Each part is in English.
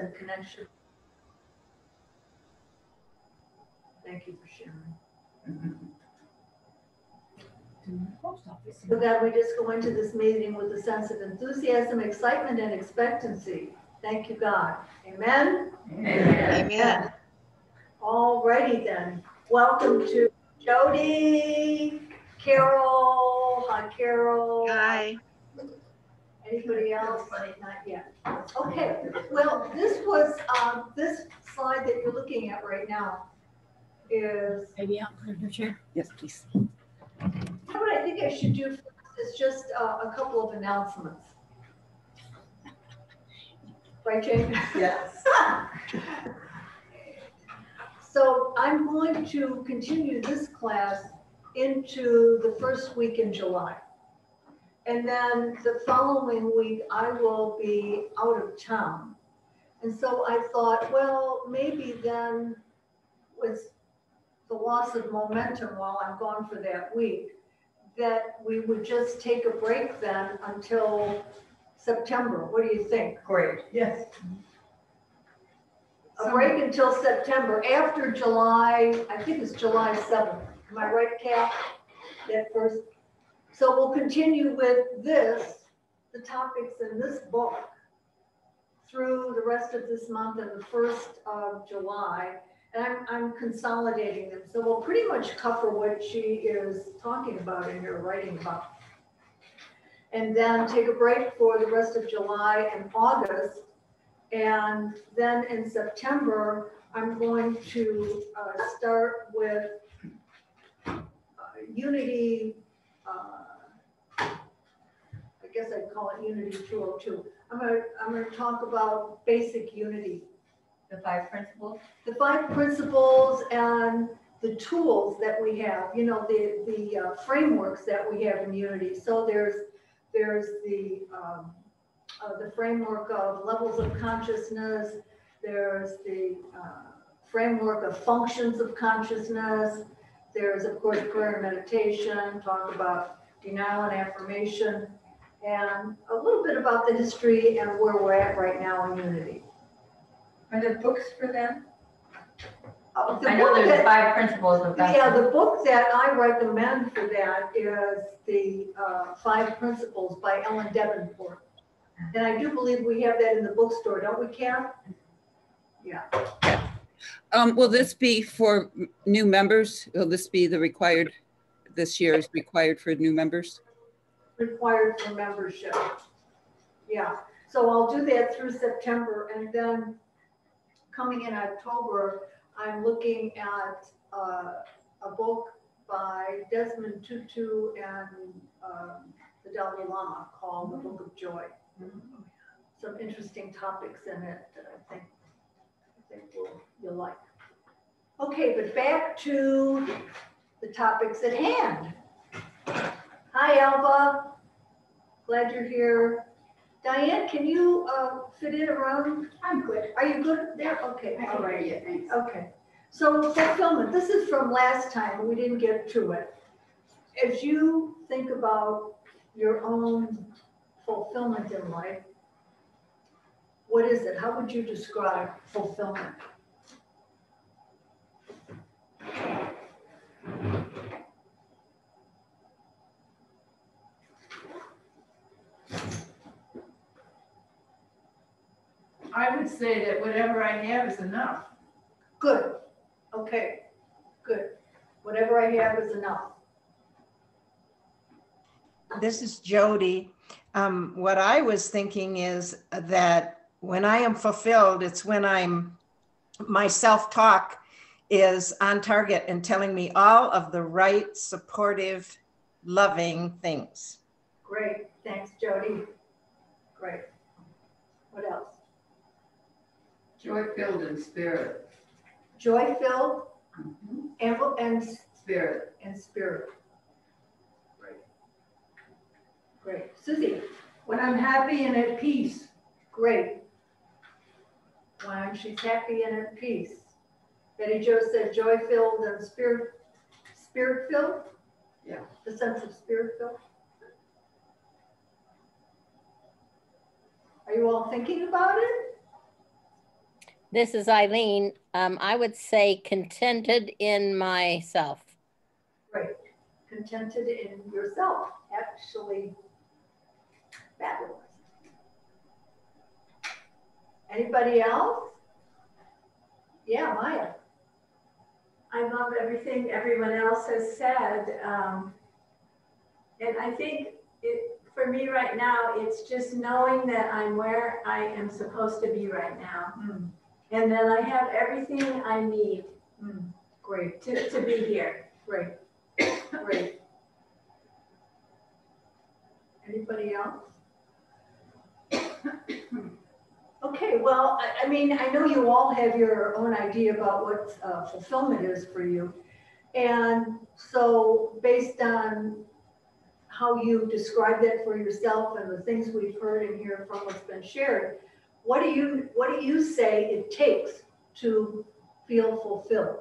and connection. Thank you for sharing. So that we just go into this meeting with a sense of enthusiasm, excitement, and expectancy. Thank you, God. Amen? Amen. All righty then. Welcome to Jody, Carol, hi Carol. Hi. Anybody else? Not yet. Okay, well, this was, um, this slide that you're looking at right now is, Maybe I'll put it in the chair. Yes, please. what I think I should do first is just uh, a couple of announcements. Right, Jane? Yes. So I'm going to continue this class into the first week in July. And then the following week, I will be out of town. And so I thought, well, maybe then with the loss of momentum while I'm gone for that week, that we would just take a break then until September. What do you think? Great. Yes. A break until September, after July, I think it's July 7th. Am I right, Kat? That first, so we'll continue with this, the topics in this book through the rest of this month and the first of July. And I'm, I'm consolidating them, so we'll pretty much cover what she is talking about in here, writing about. And then take a break for the rest of July and August. And then in September, I'm going to uh, start with uh, Unity, uh, guess I'd call it Unity 202. I'm gonna, I'm gonna talk about basic Unity, The five principles? the five principles and the tools that we have, you know, the, the uh, frameworks that we have in Unity. So there's, there's the, um, uh, the framework of levels of consciousness. There's the uh, framework of functions of consciousness. There's, of course, prayer and meditation, talk about denial and affirmation, and a little bit about the history and where we're at right now in Unity. Are there books for them? Uh, the I know there's that- five principles of that. Yeah, the book that I recommend for that is the uh, Five Principles by Ellen Debenport. And I do believe we have that in the bookstore, don't we, Karen? Yeah, Um, will this be for new members? Will this be the required, this year is required for new members? Required for membership. Yeah, so I'll do that through September and then coming in October, I'm looking at uh, a book by Desmond Tutu and um, the Dalai Lama called The Book of Joy. Some interesting topics in it that I think, I think will- you'll like. Okay, but back to the topics at hand. Hi, Alba. Glad you're here. Diane, can you uh, fit in around? I'm good. Are you good there? Okay, all right. Yeah, thanks. Okay, so fulfillment, this is from last time, we didn't get to it. As you think about your own fulfillment in life, what is it? How would you describe fulfillment? I would say that whatever I have is enough. Good, okay, good. Whatever I have is enough. This is Jody. Um, what I was thinking is that when I am fulfilled, it's when I'm, my self-talk is on target and telling me all of the right, supportive, loving things. Great, thanks, Jody. Great. What else? Joy filled in spirit. Joy-filled mm-hmm. and, and Spirit. and spirit. Great. Great. Susie, When I'm happy and at peace. great. When she's happy and at peace. Betty Jo said joy-filled and spirit, spirit-filled? Yeah. The sense of spirit-filled? Are you all thinking about it? This is Eileen. Um, I would say contented in myself. Great. Contented in yourself, actually fabulous. Anybody else? Yeah, Maya. I love everything everyone else has said. Um, and I think it, for me right now, it's just knowing that I'm where I am supposed to be right now. Hmm, And then I have everything I need hmm, Great, to, to be here. great, great. Anybody else? Okay, well, I, I mean, I know you all have your own idea about what uh, fulfillment is for you. And so based on how you describe that for yourself and the things we've heard and hear from what's been shared, what do you, what do you say it takes to feel fulfilled?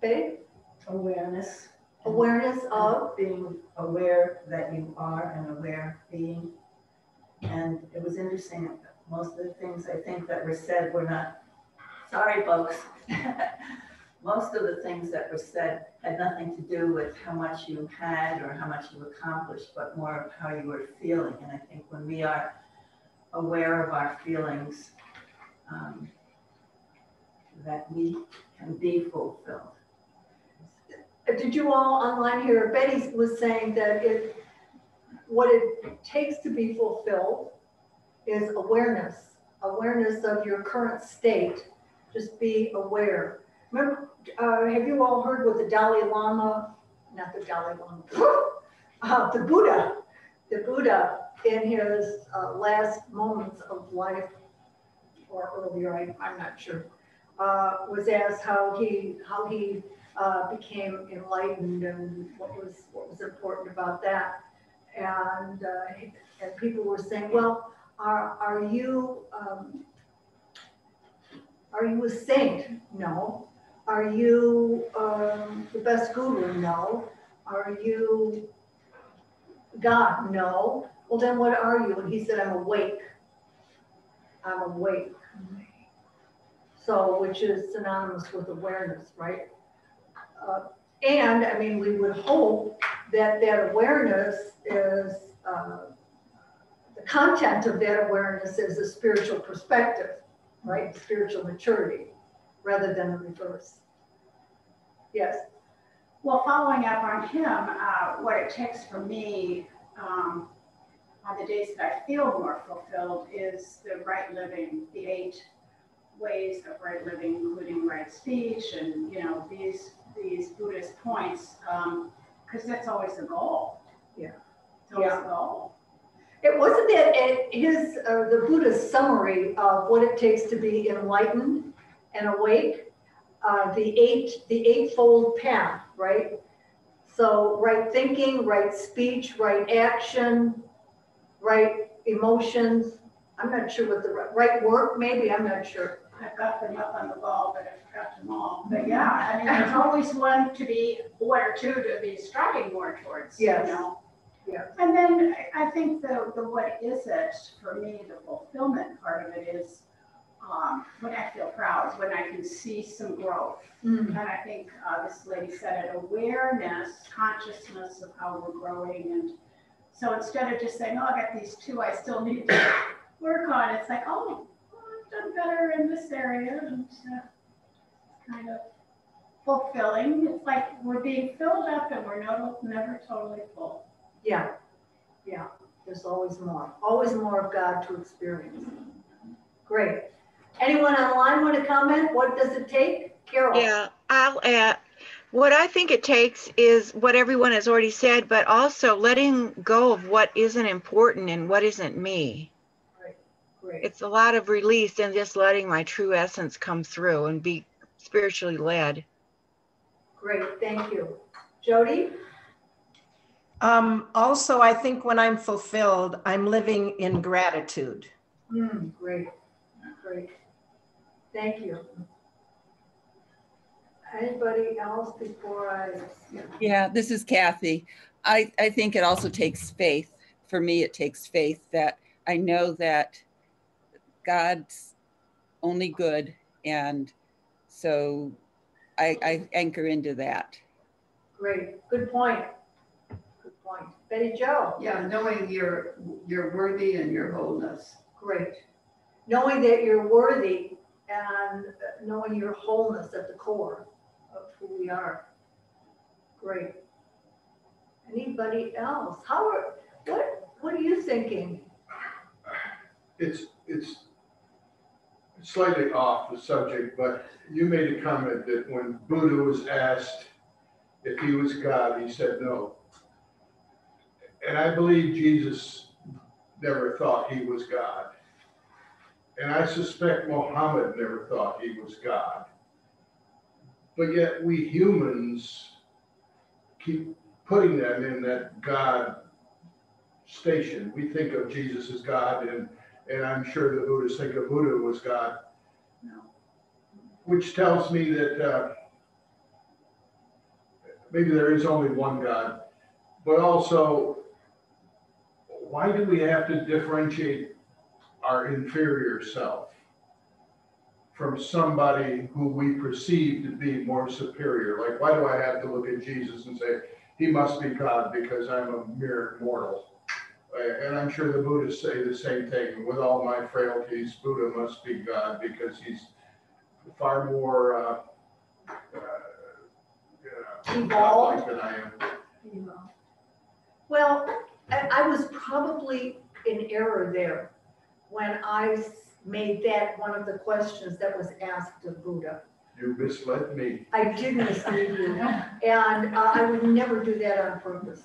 Babe, awareness. awareness of, Being aware that you are an aware being. And it was interesting, most of the things I think that were said were not, sorry folks. Most of the things that were said had nothing to do with how much you had or how much you accomplished, but more of how you were feeling. And I think when we are aware of our feelings, um, that we can be fulfilled. did you all online hear? Betty was saying that it, what it takes to be fulfilled is awareness, awareness of your current state. Just be aware. Remember, uh, have you all heard what the Dalai Lama, not the Dalai Lama, uh, the Buddha, the Buddha in his uh, last moments of life or earlier, I, I'm not sure, uh, was asked how he, how he uh, became enlightened and what was, what was important about that. And, uh, and people were saying, well, are, are you, um, are you a saint? No. Are you um, the best guru? No. Are you God? No. Well, then what are you? And he said, I'm awake. I'm awake. So, which is synonymous with awareness, right? Uh, and I mean, we would hope that that awareness is, uh, the content of that awareness is a spiritual perspective, right? Spiritual maturity rather than the reverse. Yes, Well, following up on him, uh, what it takes for me, um, on the days that I feel more fulfilled is the right living, the eight ways of right living, including right speech and, you know, these, these Buddhist points, um, cause that's always the goal. Yeah. It's always Yeah. the goal. it wasn't that it, his, uh, the Buddha's summary of what it takes to be enlightened and awake, uh, the eight, the eightfold path, right? So right thinking, right speech, right action, right emotions. I'm not sure what the right- right work, maybe, I'm not sure. I've got them up on the wall, but I forgot them all. But yeah, I mean, there's always one to be, one or two to be striving more towards, you Yes. know? Yeah. And then I- I think the, the what is it, for me, the fulfillment part of it is, um, when I feel proud, when I can see some growth. And I think, uh, this lady said it, awareness, consciousness of how we're growing. And so instead of just saying, oh, I got these two I still need to work on, it's like, oh, I've done better in this area and uh, kind of fulfilling. It's like we're being filled up and we're not, never totally full. Yeah, yeah, there's always more, always more of God to experience. Great. Anyone online want to comment? What does it take? Carol? Yeah, I'll add, what I think it takes is what everyone has already said, but also letting go of what isn't important and what isn't me. Great, It's a lot of release and just letting my true essence come through and be spiritually led. great, thank you. Jody? Um, also, I think when I'm fulfilled, I'm living in gratitude. Hmm, great, great. Thank you. Anybody else before I? Yeah, this is Kathy. I, I think it also takes faith. For me, it takes faith that I know that God's only good. And so I, I anchor into that. Great, good point. Good point. Betty Jo, Yeah, knowing your, your worthy and your wholeness. great. Knowing that you're worthy and knowing your wholeness at the core of who we are. Great. Anybody else? How are, what, what are you thinking? It's, it's slightly off the subject, but you made a comment that when Buddha was asked if he was God, he said no. And I believe Jesus never thought he was God. And I suspect Mohammed never thought he was God. But yet we humans keep putting them in that God station. We think of Jesus as God and and I'm sure the Buddhists think of Buddha as God. No. Which tells me that uh, maybe there is only one God, but also, why do we have to differentiate our inferior self from somebody who we perceive to be more superior? Like, why do I have to look at Jesus and say, he must be God because I'm a mere mortal? Uh, And I'm sure the Buddhists say the same thing. With all my frailties, Buddha must be God because he's far more uh, uh, godlike than I am. Well, I, I was probably in error there when I s- made that one of the questions that was asked of Buddha. You misled me. I did mislead you, and uh, I would never do that on purpose.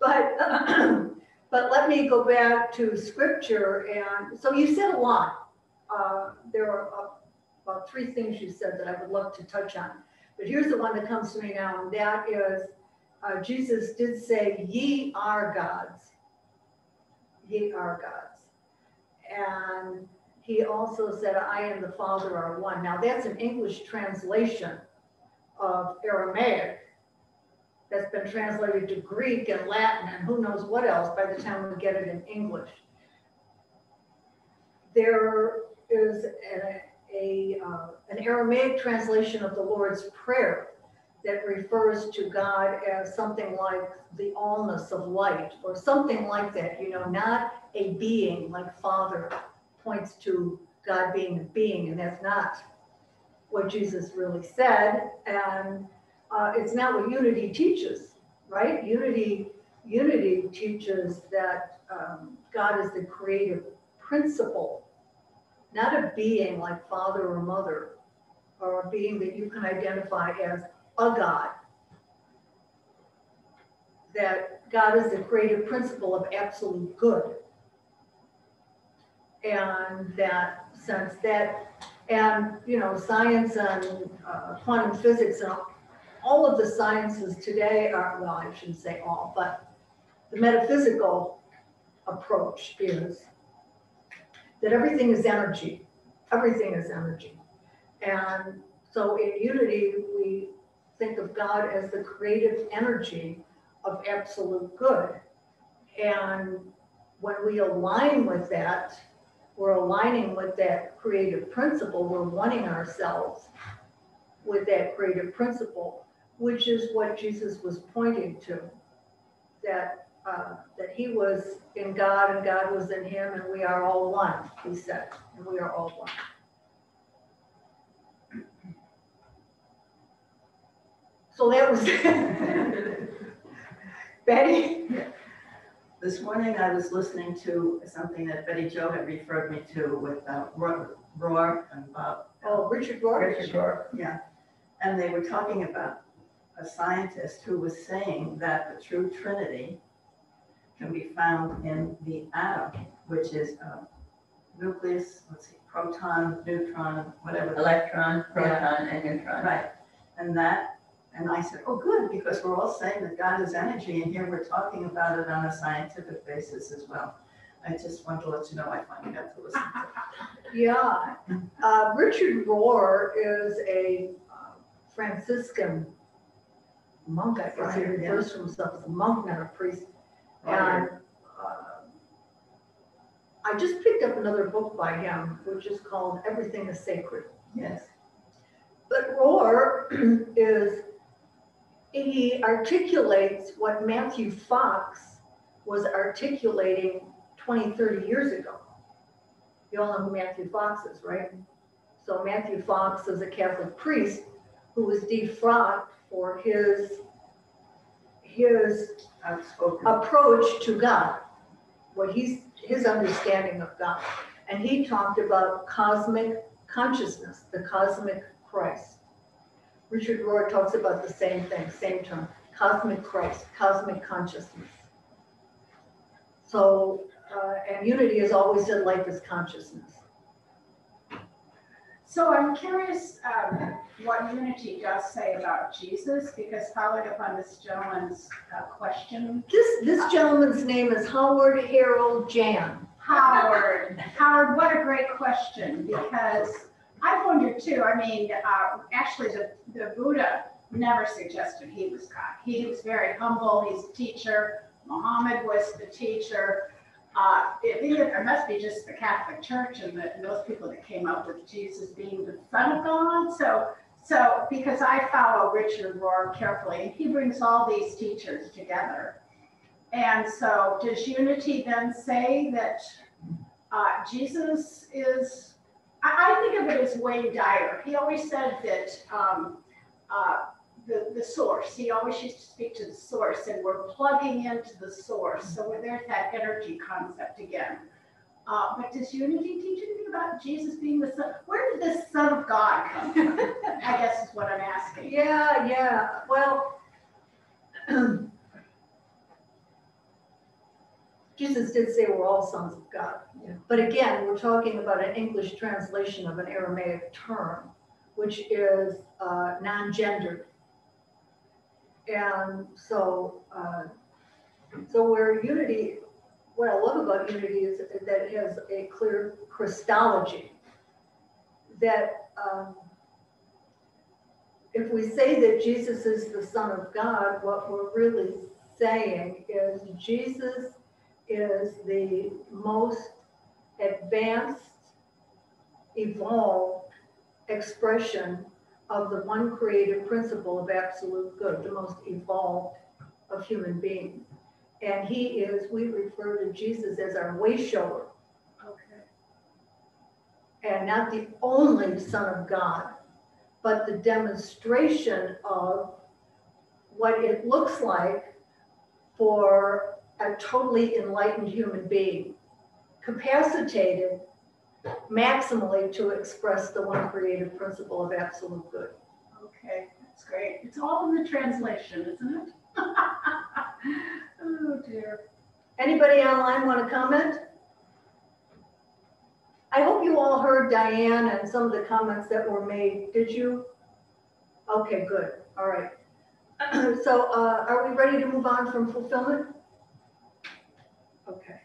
But, but let me go back to scripture, and, so you said a lot. Uh, There are uh, about three things you said that I would love to touch on. But here's the one that comes to me now, and that is, uh, Jesus did say, ye are gods. Ye are gods. And he also said, I and the Father are one. Now, that's an English translation of Aramaic that's been translated to Greek and Latin and who knows what else by the time we get it in English. There is a, a, uh, an Aramaic translation of the Lord's Prayer that refers to God as something like the allness of light or something like that, you know, not a being like Father points to God being a being, and that's not what Jesus really said. And uh, it's not what unity teaches, right? Unity, unity teaches that um, God is the creative principle, not a being like father or mother, or a being that you can identify as a God. That God is the creative principle of absolute good. And that sense that, and, you know, science and uh, quantum physics and all all of the sciences today are, well, I shouldn't say all, but the metaphysical approach is that everything is energy. Everything is energy. And so in unity, we think of God as the creative energy of absolute good. And when we align with that, we're aligning with that creative principle, we're wanting ourselves with that creative principle which is what Jesus was pointing to. That, uh, that he was in God and God was in him and we are all one, he said, and we are all one. So that was Betty? This morning I was listening to something that Betty Jo had referred me to with uh, Roar Roar and Bob. Oh, Richard Rohr? Richard Rohr, yeah. And they were talking about a scientist who was saying that the true trinity can be found in the atom, which is uh, nucleus, let's see, proton, neutron, whatever. Electron, proton, and neutron. Right, and that, and I said, oh, good, because we're all saying that God is energy, and here we're talking about it on a scientific basis as well. I just wanted to let you know I finally got to listen to it. Yeah, uh, Richard Rohr is a uh, Franciscan monk, I guess he Friar, yeah. refers to himself as a monk, not a priest. Friar. And uh, I just picked up another book by him, which is called Everything is Sacred. Yes. But Rohr is, he articulates what Matthew Fox was articulating 20, 30 years ago. You all know who Matthew Fox is, right? So Matthew Fox is a Catholic priest who was defrocked for his, his approach to God, what he's, his understanding of God. And he talked about cosmic consciousness, the cosmic Christ. Richard Rohr talks about the same thing, same term, cosmic Christ, cosmic consciousness. So, uh, and unity has always said life is consciousness. So I'm curious um, what unity does say about Jesus, because following up on this gentleman's uh, question, This, this gentleman's name is Howard Harold Jan. Howard, Howard, what a great question, because I've wondered too, I mean, uh, actually, the, the Buddha never suggested he was God. He was very humble, he's a teacher, Muhammad was the teacher. Uh, I think it must be just the Catholic Church and the, and those people that came up with Jesus being the Son of God. So, so because I follow Richard Rohr carefully, and he brings all these teachers together. And so, does unity then say that uh, Jesus is? I, I think of it as Wayne Dyer. He always said that um, uh, the, the source. He always used to speak to the source, and we're plugging into the source. So there's that energy concept again. Uh, but does unity teach anything about Jesus being the son? Where did this Son of God come from? I guess is what I'm asking. Yeah, yeah, well. Jesus did say we're all sons of God. But again, we're talking about an English translation of an Aramaic term, which is uh, non-gendered. And so, uh, so where unity, what I love about unity is that it has a clear Christology. That um, if we say that Jesus is the Son of God, what we're really saying is Jesus is the most advanced, evolved expression of the one creative principle of absolute good, the most evolved of human beings. And he is, we refer to Jesus as our way shower Okay. and not the only Son of God, but the demonstration of what it looks like for a totally enlightened human being, capacitated maximally to express the one creative principle of absolute good. Okay, that's great. It's all in the translation, isn't it? oh dear. Anybody online want to comment? I hope you all heard Diane and some of the comments that were made. Did you? Okay, good. All right. So uh, are we ready to move on from fulfillment? Okay.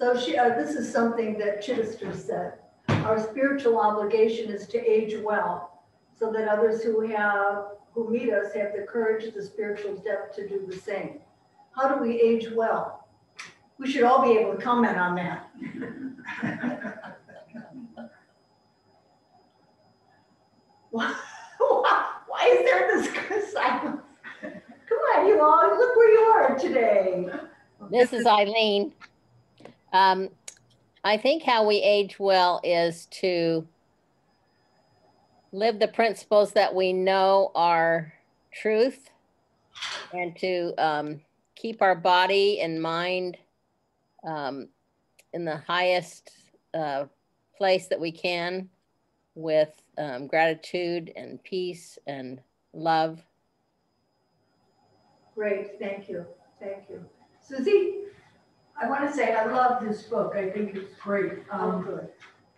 So she, uh, this is something that Chittister said. Our spiritual obligation is to age well so that others who have, who meet us have the courage, the spiritual depth to do the same. How do we age well? We should all be able to comment on that. Why, why is there this silence? Come on, you all, look where you are today. This is Eileen. Um, I think how we age well is to live the principles that we know are truth and to um, keep our body and mind um, in the highest uh, place that we can with um, gratitude and peace and love. Great, thank you, thank you. Susie? I want to say I love this book. I think it's great. Oh, Um, good.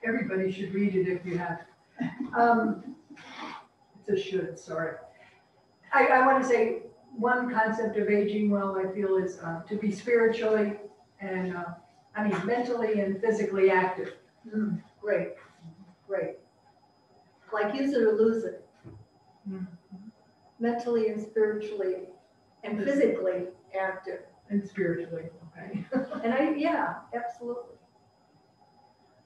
everybody should read it if you have. Um, it's a should, sorry. I, I want to say one concept of aging well, I feel is uh, to be spiritually and, uh, I mean, mentally and physically active. Mm, Great, great. Like use it or lose it. Mhm. Mentally and spiritually and physically active. And spiritually, okay. And I, yeah, absolutely.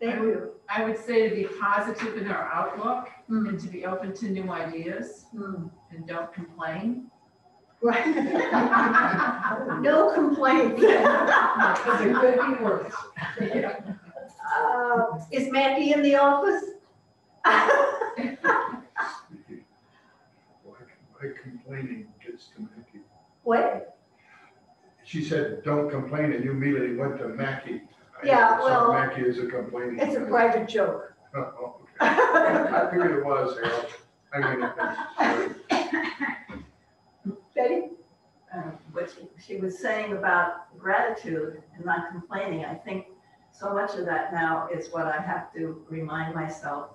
Thank you. I would say to be positive in our outlook Mm. and to be open to new ideas Hmm. and don't complain. Right. No complaints. Because it could be worse. Uh, Is Maggie in the office? Why why complaining gets to Mackie? What? She said, don't complain, and you immediately went to Mackie. I Yeah, saw well, Mackie is a complaining. It's a guy. private joke. Oh, okay. I figured it was, Harold. I mean, it's, Betty? uh, what she, she was saying about gratitude and not complaining, I think so much of that now is what I have to remind myself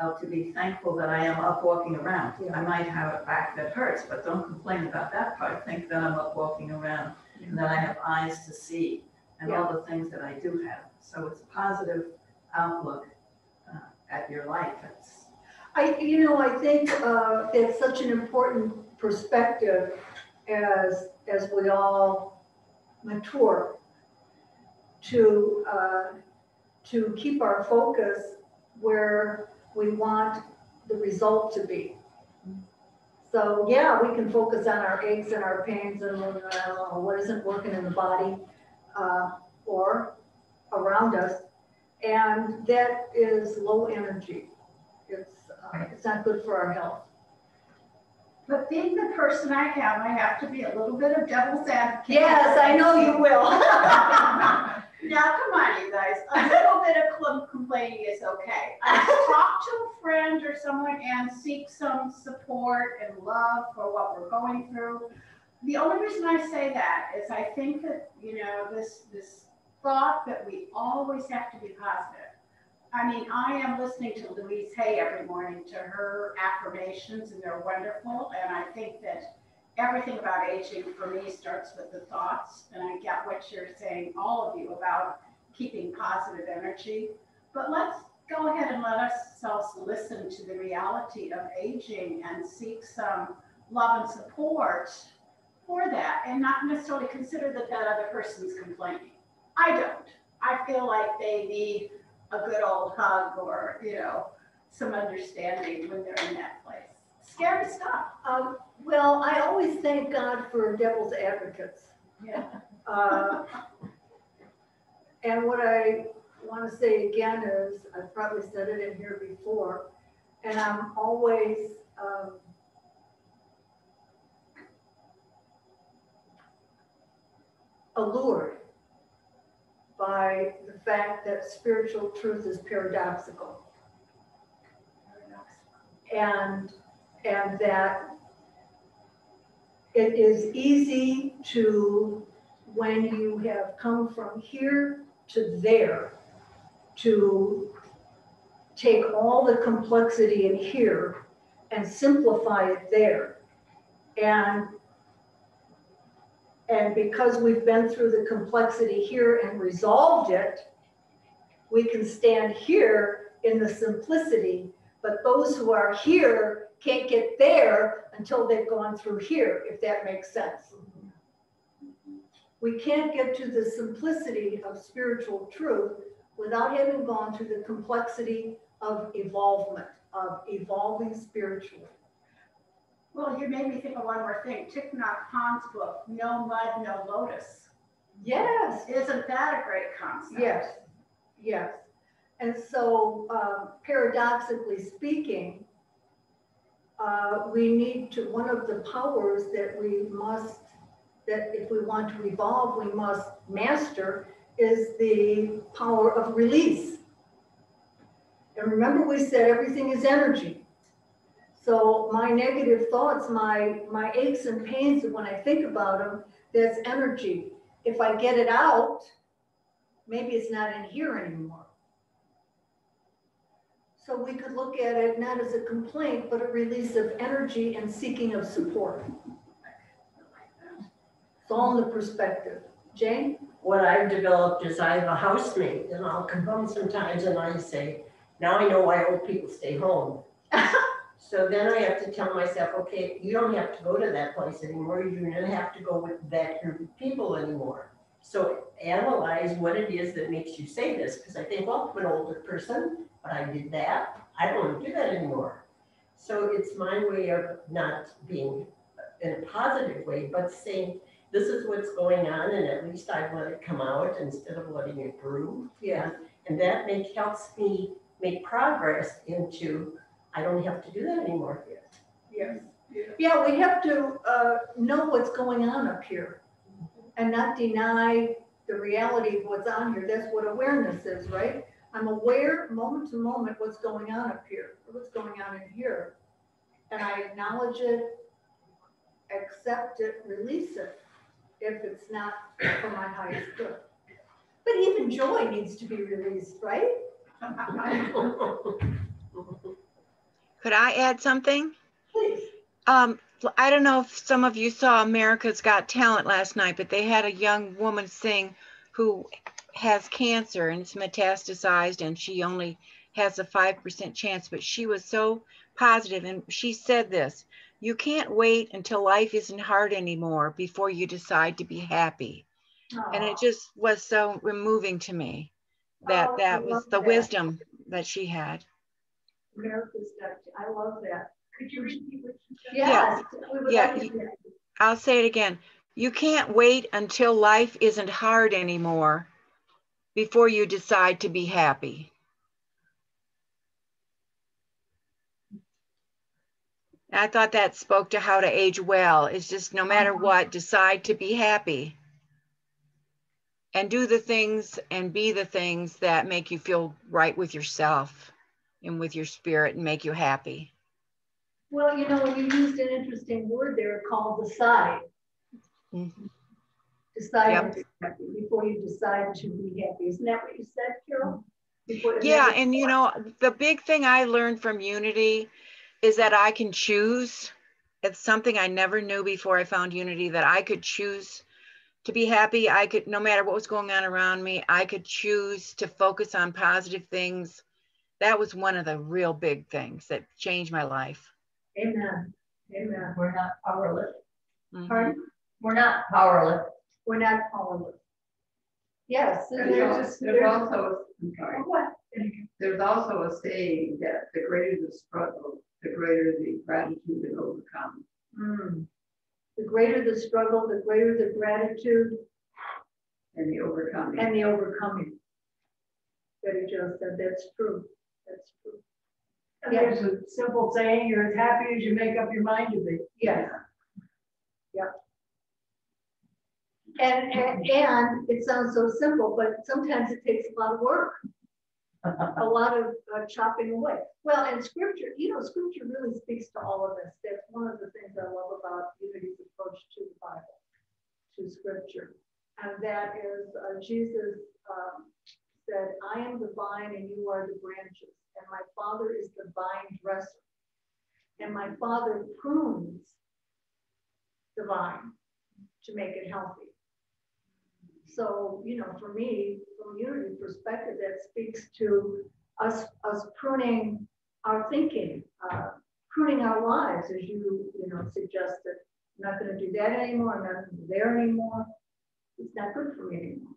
of to be thankful that I am up walking around. I might have a back that hurts, but don't complain about that part. Think that I'm up walking around and that I have eyes to see and all the things that I do have. So it's a positive outlook uh, at your life. It's, I, you know, I think uh, it's such an important perspective as, as we all mature to, uh, to keep our focus where we want the result to be. So, yeah, we can focus on our aches and our pains and uh, what isn't working in the body uh, or around us. And that is low energy. It's, uh, it's not good for our health. But being the person I am, I have to be a little bit of devil's advocate. Yes, I know you will. Now, come on, you guys, a little bit of clum- complaining is okay. Talk to a friend or someone and seek some support and love for what we're going through. The only reason I say that is I think that, you know, this, this thought that we always have to be positive. I mean, I am listening to Louise Hay every morning to her affirmations and they're wonderful. And I think that everything about aging for me starts with the thoughts. And I get what you're saying, all of you, about keeping positive energy. But let's go ahead and let ourselves listen to the reality of aging and seek some love and support for that and not necessarily consider that that other person's complaining. I don't. I feel like they need a good old hug or, you know, some understanding when they're in that place. Scary stuff. Um, well, I always thank God for devil's advocates. Yeah. Uh, And what I want to say again is, I've probably said it in here before, and I'm always, um, allured by the fact that spiritual truth is paradoxical. And, and that it is easy to, when you have come from here to there, to take all the complexity in here and simplify it there. And, and because we've been through the complexity here and resolved it, we can stand here in the simplicity, but those who are here can't get there until they've gone through here, if that makes sense. We can't get to the simplicity of spiritual truth without having gone through the complexity of evolvement, of evolving spiritually. Well, you made me think of one more thing. Thich Nhat Hanh's book, No Mud, No Lotus. Yes, Isn't that a great concept? yes, yes. And so um, paradoxically speaking, uh, we need to, one of the powers that we must, that if we want to evolve, we must master is the power of release. And remember, we said everything is energy. So my negative thoughts, my, my aches and pains, when I think about them, that's energy. If I get it out, maybe it's not in here anymore. So we could look at it not as a complaint, but a release of energy and seeking of support. It's all in the perspective. Jane? what I've developed is I have a housemate and I'll come home sometimes and I say, now I know why old people stay home. So then I have to tell myself, okay, you don't have to go to that place anymore. You don't have to go with that group of people anymore. So analyze what it is that makes you say this, because I think, well, I'm an older person, but I did that. I don't want to do that anymore. So it's my way of not being in a positive way, but saying, this is what's going on, and at least I let it come out instead of letting it brew. Yeah. And that make, helps me make progress into, I don't have to do that anymore. Yes. Yeah, we have to uh, know what's going on up here and not deny the reality of what's on here. That's what awareness is, right? I'm aware moment to moment what's going on up here, what's going on in here. And I acknowledge it, accept it, release it if it's not for my highest good. But even joy needs to be released, right? Could I add something? Please. Um, I don't know if some of you saw America's Got Talent last night, but they had a young woman sing who has cancer and it's metastasized and she only has a 5% chance, but she was so positive and she said this, you can't wait until life isn't hard anymore before you decide to be happy. And it just was so moving to me that Oh, I that was the that. wisdom that she had. America's I love that. Could you repeat what you said? Yes. we Yeah, like to you- hear. I'll say it again. You can't wait until life isn't hard anymore before you decide to be happy. I thought that spoke to how to age well. It's just no matter Uh-huh. what, decide to be happy. And do the things and be the things that make you feel right with yourself and with your spirit and make you happy. Well, you know, you used an interesting word there called decide. Mhm. Decide Yep. Happy before you decide to be happy. Isn't that what you said, Carol? Before- Yeah, and you know, the big thing I learned from Unity is that I can choose. It's something I never knew before I found Unity that I could choose to be happy. I could, no matter what was going on around me, I could choose to focus on positive things. That was one of the real big things that changed my life. Amen. Amen. We're not powerless. Mhm. Pardon? We're not powerless. We're not powerless. Yes. And and there's, there's al- just- there's there's- also, I'm sorry, What? there's also a saying that the greater the struggle, the greater the gratitude and overcome. Mm. The greater the struggle, the greater the gratitude And the overcoming. and the overcoming. Betty Jo said, that's true. That's true. And there's a simple saying, you're as happy as you make up your mind to be. Yes. Yep. And, and, and it sounds so simple, but sometimes it takes a lot of work, a lot of uh, chopping away. Well, and scripture, you know, scripture really speaks to all of us. That's one of the things I love about Unity's approach to the Bible, to scripture. And that is, uh, Jesus um, said, I am the vine and you are the branches, and my Father is the vine dresser. And my Father prunes the vine to make it healthy. So, you know, for me, from unity perspective, that speaks to us, us pruning our thinking, uh, pruning our lives, as you, you know, suggested. I'm not gonna do that anymore, I'm not gonna do there anymore. It's not good for me anymore.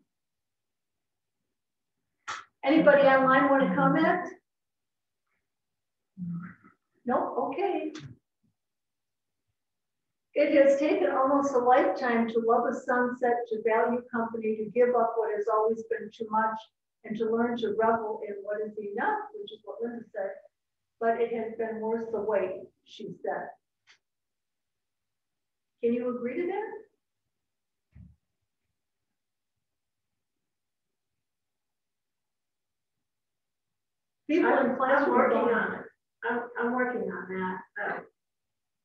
Anybody online want to comment? No, okay. It has taken almost a lifetime to love a sunset, to value company, to give up what has always been too much, and to learn to revel in what is enough, which is what Linda said. But it has been worth the wait, she said. Can you agree to that? People in I'm, class I'm working on it. I'm, I'm working on that. Uh,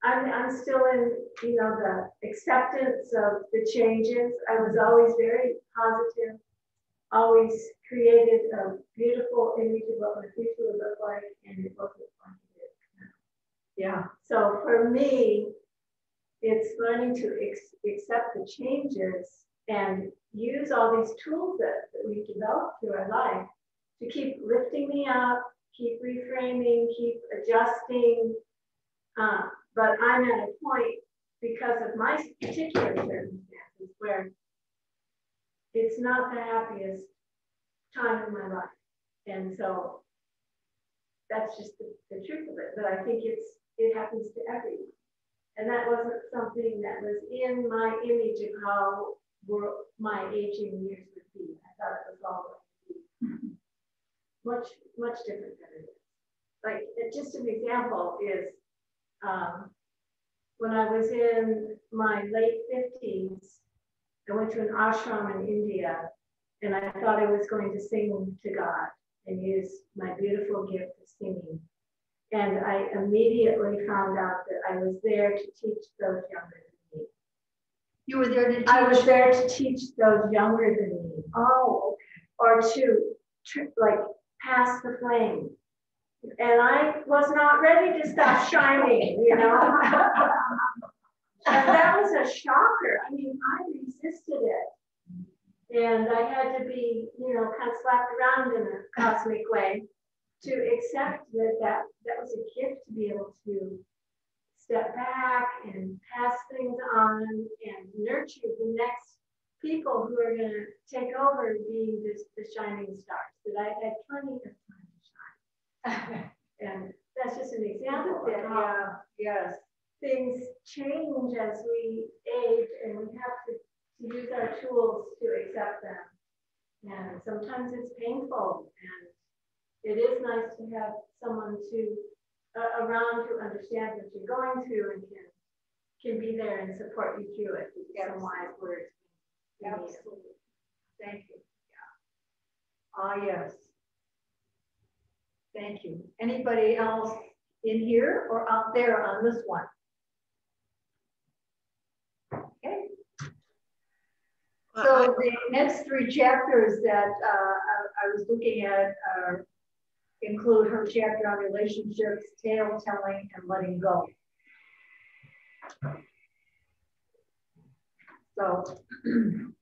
I'm, I'm still in, you know, the acceptance of the changes. I was always very positive, always created a beautiful image of what my future would look like, and it wasn't like it is. Yeah. So for me, it's learning to accept the changes and use all these tools that, that we've developed through our life to keep lifting me up, keep reframing, keep adjusting. Uh, but I'm at a point because of my particular circumstances where it's not the happiest time in my life. And so that's just the, the truth of it. But I think it's it happens to everyone. And that wasn't something that was in my image of how my aging years would be. I thought it was all going to be mm-hmm. much, much different than it is. Like, just an example is um, when I was in my late 50s, I went to an ashram in India and I thought I was going to sing to God and use my beautiful gift of singing. And I immediately found out that I was there to teach those younger than me. You were there to teach? I was there to teach those younger than me. Oh, okay. Or to, tr- like, pass the flame. And I was not ready to stop shining, you know? And that was a shocker. I mean, I resisted it. And I had to be, you know, kind of slapped around in a cosmic way to accept that that, that was a gift to be able to step back and pass things on and nurture the next people who are going to take over being this, the shining stars. That I had plenty of. and that's just an example how yes. things change as we age and we have to, to use our tools to accept them. And sometimes it's painful and it is nice to have someone to uh, around who understands what you're going through and can can be there and support you through it with some wise words. when you need 'em. Absolutely. Thank you. Yeah. Ah, yes. Thank you. Anybody else in here or out there on this one? Okay. So the next three chapters that uh, I, I was looking at are include her chapter on relationships, tale telling, and letting go. So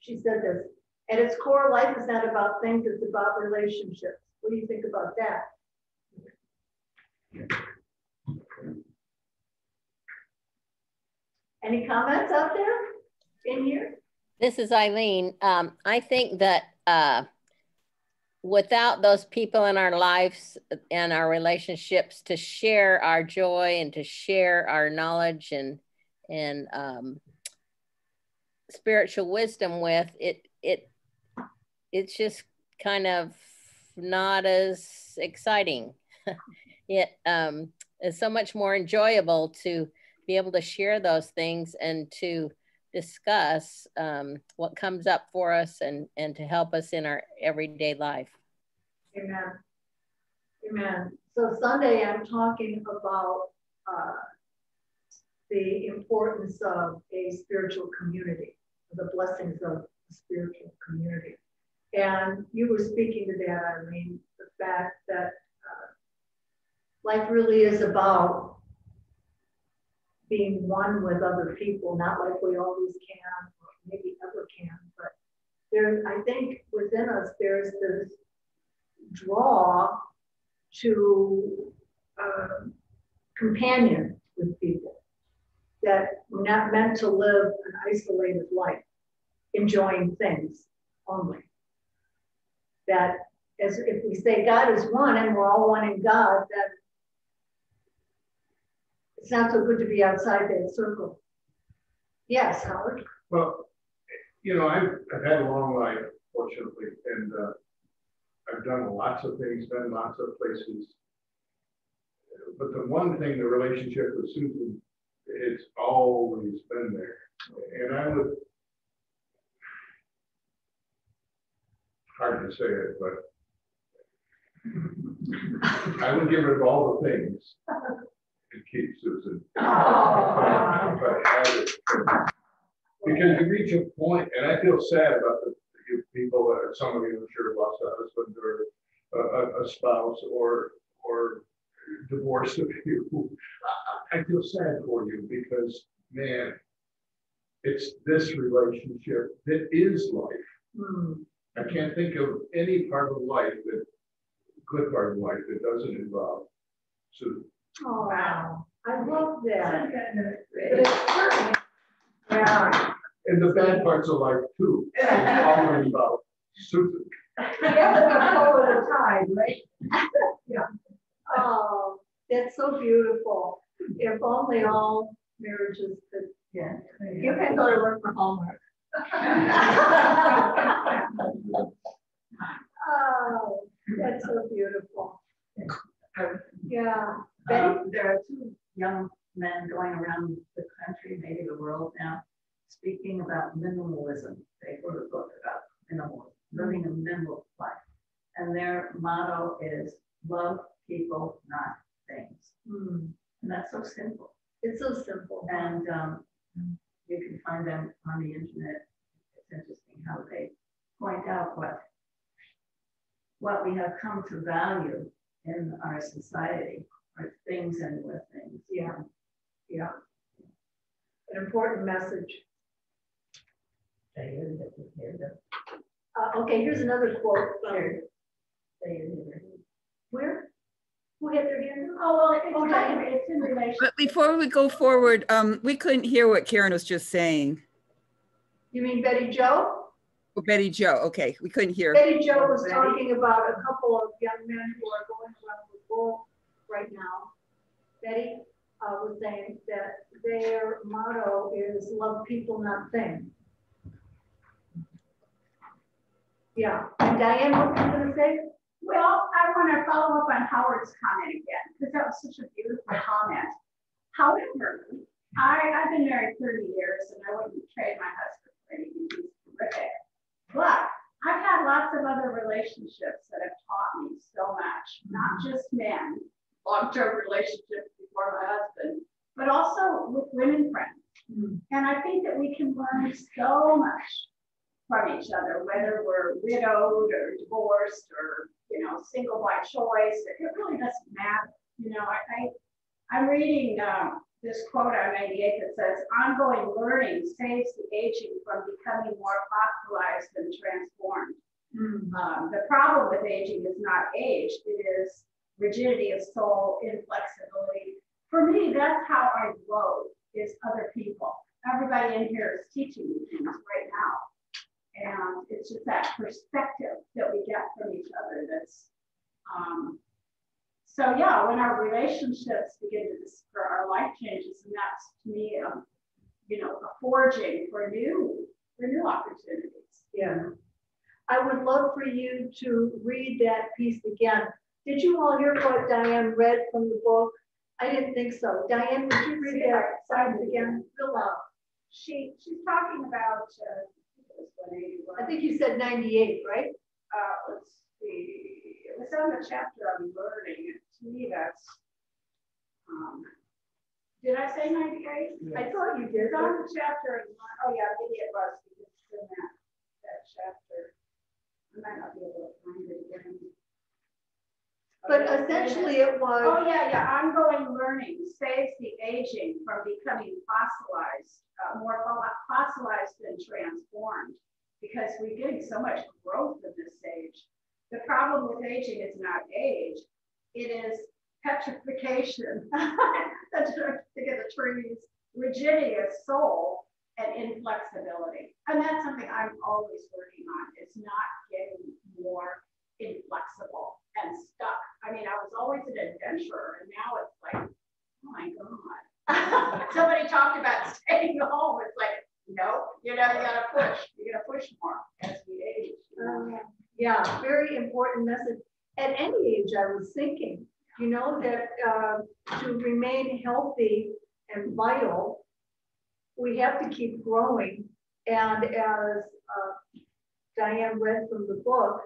she said this, at its core, life is not about things, it's about relationships. What do you think about that? Any comments out there in here? This is Eileen. Um, I think that uh, without those people in our lives and our relationships to share our joy and to share our knowledge and and um, spiritual wisdom with it, it it's just kind of not as exciting. it um, is so much more enjoyable to be able to share those things and to discuss um, what comes up for us and, and to help us in our everyday life. Amen. Amen. So Sunday, I'm talking about uh, the importance of a spiritual community, the blessings of a spiritual community. And you were speaking to that, Irene, the fact that uh, life really is about being one with other people, not like we always can, or maybe ever can, but there's, I think within us, there's this draw to um, companion with people that we're not meant to live an isolated life, enjoying things only. That as if we say God is one and we're all one in God, that it's not so good to be outside that circle. Yes, Howard. Well, you know, I've, I've had a long life, fortunately, and uh, I've done lots of things, been lots of places. But the one thing, the relationship with Susan, it's always been there. And I would, hard to say it, but I would give her all the things and keep Susan. Because you reach a point, and I feel sad about the, you people, uh, some of you I'm sure lost a husband or a, a, spouse or, or divorced of you. I, feel sad for you because, man, it's this relationship that is life. Hmm. I can't think of any part of life that, good part of life that doesn't involve Susan. Oh, wow. I love that. But But it's certainly, yeah, And the bad parts are like two, all about Susan. Yeah, the flow of the tide, right? Yeah. Oh, that's so beautiful. If only all marriages could, Yeah. you can go to work for Hallmark. Oh, that's so beautiful. Yeah. Um, There are two young men going around the country, maybe the world now, speaking about minimalism. They wrote a book about minimal, living a minimal life. And their motto is love people, not things. Hmm, And that's so simple. It's so simple. And um, you can find them on the internet. It's interesting how they point out what what we have come to value in our society are things and with things. Yeah. Yeah. An important message. Diane, that was hand up. Uh, okay, here's another quote. from- Where? Who had their hand up? Oh, well, it's Oh, kind of, it's in relation. But before we go forward, um, we couldn't hear what Karen was just saying. You mean Betty Joe? Oh, Betty Joe, okay, we couldn't hear. Betty Joe was Betty? talking about a couple of young men who are going around the world right now. Betty uh, was saying that their motto is love people, not things. Yeah, and Diane, what were you gonna say? Well, I want to follow up on Howard's comment again, because that was such a beautiful comment. However, I, I've been married thirty years and I wouldn't trade my husband for anything. He's terrific. But I've had lots of other relationships that have taught me so much, not just men, long-term relationships before my husband, but also with women friends. Hmm. And I think that we can learn so much from each other, whether we're widowed or divorced or, you know, single by choice. It really doesn't matter. You know, I, I I'm reading um, this quote on 98 that says, ongoing learning saves the aging from becoming more fossilized and transformed. Um, the problem with aging is not age, it is rigidity of soul, inflexibility. For me, that's how I grow, is other people. Everybody in here is teaching me things right now. And it's just that perspective that we get from each other that's, um, so yeah, when our relationships begin to, for our life changes, and that's to me, um, you know, a forging for new, for new opportunities. Yeah. I would love for you to read that piece again. Did you all hear what Diane read from the book? I didn't think so. Diane, would you read that sentence again? Real loud. She, she's talking about, uh, it was 181. I think you said ninety-eight, right? uh, let's see, it was on the chapter on learning, to me, that's, um, did I say ninety-eight? I thought you did. It's on the chapter, oh yeah, maybe it was, because it's in that, that chapter. I might not be able to find it again. But Okay. essentially it was, Oh, yeah, yeah, ongoing learning saves the aging from becoming fossilized, uh, more fossilized than transformed. Because we're getting so much growth in this age. The problem with aging is not age, it is petrification. Think of the trees, rigidity of soul and inflexibility. And that's something I'm always working on, is not getting more inflexible and stuck. I mean, I was always an adventurer and now it's like, oh my God. Somebody talked about staying home. It's like, no, you know, you gotta push, you gotta push more as we age. you know? uh, yeah, very important message. At any age, I was thinking, you know, that uh, to remain healthy and vital, we have to keep growing. And as uh, Diane read from the book,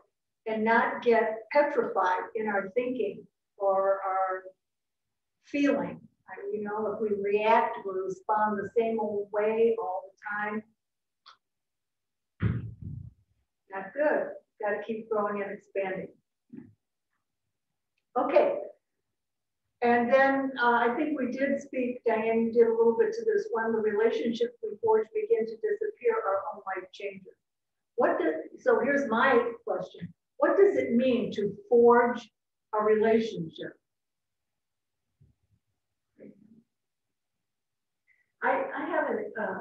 and not get petrified in our thinking or our feeling. You know, if we react, we respond the same old way all the time. Not good. Got to keep growing and expanding. Okay. And then uh, I think we did speak, Diane, you did a little bit to this one, the relationships we forge begin to disappear, our own life changes. What so here's my question. What does it mean to forge a relationship? I, I have uh,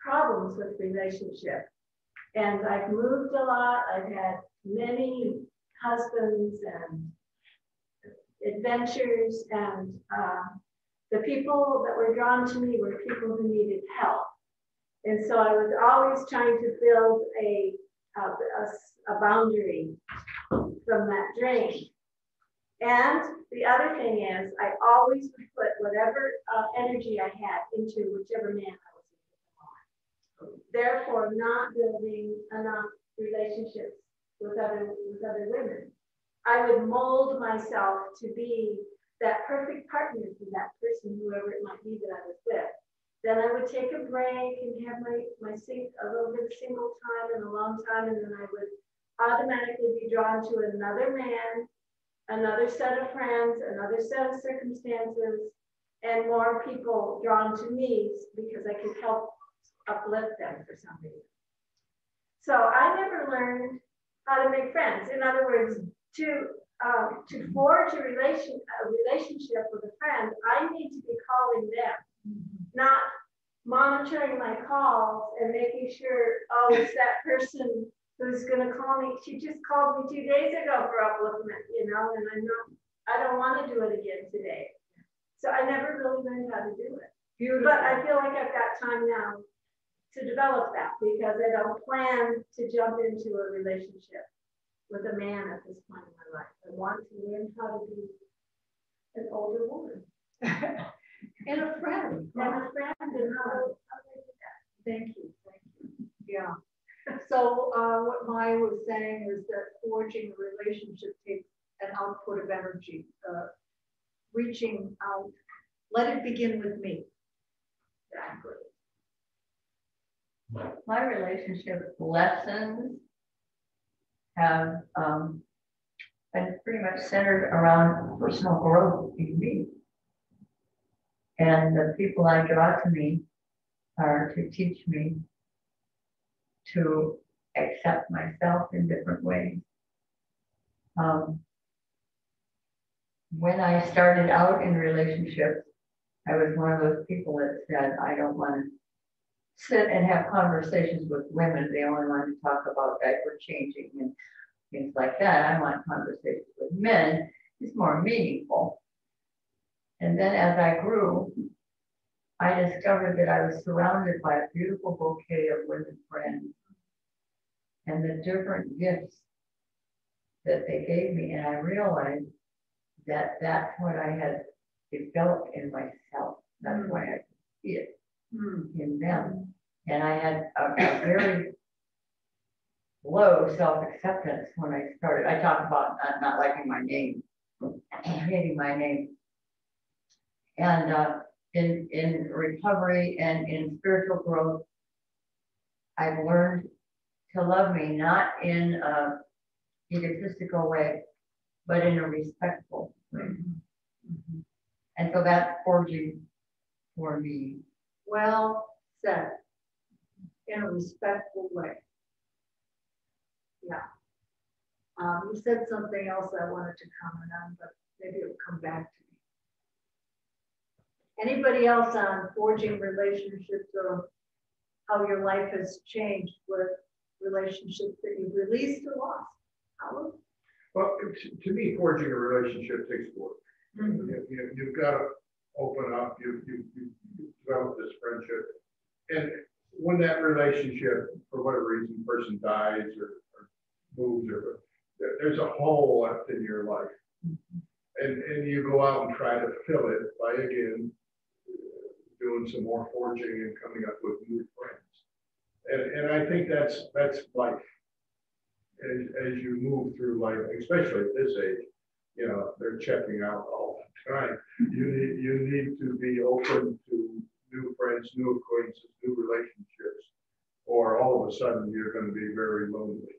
problems with relationship. And I've moved a lot. I've had many husbands and adventures and uh, the people that were drawn to me were people who needed help. And so I was always trying to build a, a, a, boundary from that drain. And the other thing is, I always would put whatever uh, energy I had into whichever man I was in. Therefore, not building enough relationships with other with other women. I would mold myself to be that perfect partner for that person, whoever it might be that I was with. Then I would take a break and have my, my sing, a little bit of single time and a long time, and then I would automatically be drawn to another man, another set of friends, another set of circumstances, and more people drawn to me because I could help uplift them for some reason. So I never learned how to make friends. In other words, to um, to forge a relation a relationship with a friend, I need to be calling them, not monitoring my calls and making sure, oh, it's that person who's going to call me. She just called me two days ago for upliftment, you know, and I'm not. I don't want to do it again today. So I never really learned how to do it. Beautiful. But I feel like I've got time now to develop that because I don't plan to jump into a relationship with a man at this point in my life. I want to learn how to be an older woman. And a friend. And a friend and how to, how to do that. Thank you, thank you. Yeah. So uh, what Maya was saying is that forging a relationship takes an output of energy, uh, reaching out. Let it begin with me. Exactly. My relationship lessons have um, been pretty much centered around personal growth in me. And the people I draw to me are to teach me to accept myself in different ways. Um, when I started out in relationships, I was one of those people that said, I don't want to sit and have conversations with women. They only want to talk about diaper changing and things like that. I want conversations with men. It's more meaningful. And then as I grew, I discovered that I was surrounded by a beautiful bouquet of women friends and the different gifts that they gave me. And I realized that that's what I had developed in myself. That's hmm. why I could see it hmm. in them. And I had a, a very low self-acceptance when I started. I talk about not, not liking my name, hating my name. And uh, in, in recovery and in spiritual growth, I've learned to love me, not in a egotistical way, but in a respectful way. And so that's forging for me. Well said. In a respectful way. Yeah. Um, you said something else I wanted to comment on, but maybe it'll come back. Anybody else on forging relationships or how your life has changed with relationships that you've released or lost? Howard? Well, to, me, forging a relationship takes work. Mhm. You, you, you've got to open up, you, you, you develop this friendship. And when that relationship, for whatever reason, person dies or, or moves or, there- there's a hole left in your life. And, and you go out and try to fill it by again, doing some more forging and coming up with new friends. And, and I think that's, that's life. As, as you move through life, especially at this age, you know, they're checking out all the time. You need, you need to be open to new friends, new acquaintances, new relationships, or all of a sudden you're gonna be very lonely.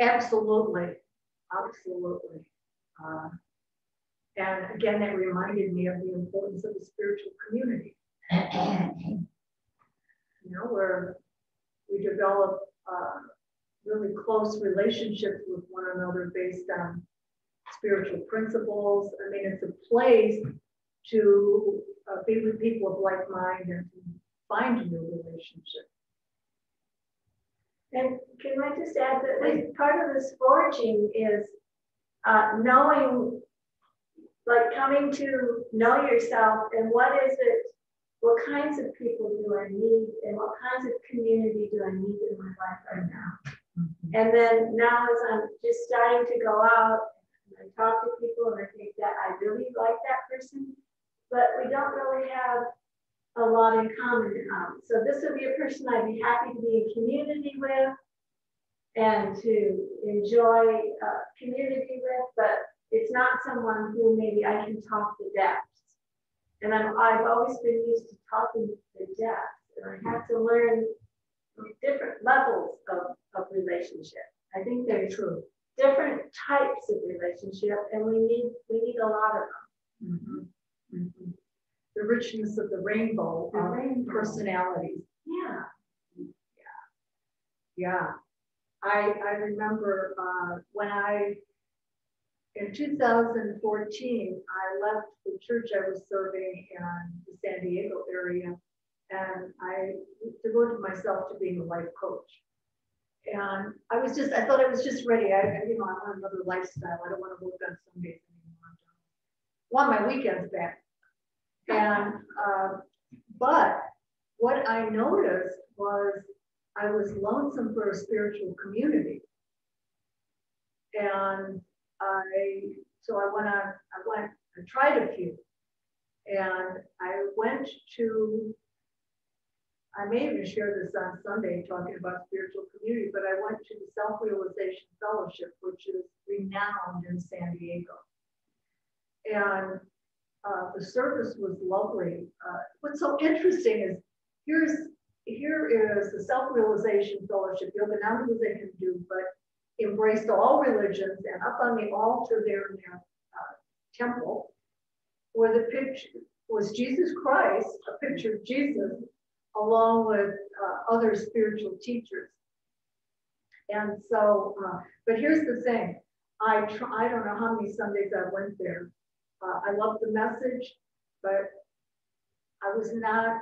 Absolutely, absolutely. Uh, And again, it reminded me of the importance of the spiritual community. You know, where we develop uh, really close relationships with one another based on spiritual principles. I mean, it's a place to uh, be with people of like mind and find new relationship. And can I just add that part of this forging is uh, knowing, like coming to know yourself and what is it, what kinds of people do I need and what kinds of community do I need in my life right now? And then now as I'm just starting to go out and I talk to people and I think that I really like that person, but we don't really have a lot in common. Um, so this would be a person I'd be happy to be in community with and to enjoy uh, community with, but it's not someone who maybe I can talk the depths. And I'm, I've always been used to talking the depths, and I have to learn different levels of, of relationship. I think they're true different types of relationship, and we need we need a lot of them. Mm -hmm. Mm -hmm the richness of the rainbow the of rainbow. personalities. Yeah. Yeah. Yeah. I, I remember uh, when I, in 2014, I left the church I was serving in the San Diego area and I devoted myself to being a life coach. And I was just, I thought I was just ready. I, you know, I want another lifestyle. I don't want to work on Sundays anymore. I want my weekends back. And, uh, but what I noticed was I was lonesome for a spiritual community. And I, so I went on, I went, I tried a few. And I went to, I may even share this on Sunday talking about spiritual community, but I went to the Self Realization Fellowship, which is renowned in San Diego. And uh, the service was lovely. Uh, what's so interesting is here's here is the self-realization fellowship. Yogananda was a do, but embraced all religions, and up on the altar there in their uh, temple, where the picture was Jesus Christ, a picture of Jesus, along with uh, other spiritual teachers. And so, uh, but here's the thing. I try, I don't know how many Sundays I went there, uh, I loved the message, but I was not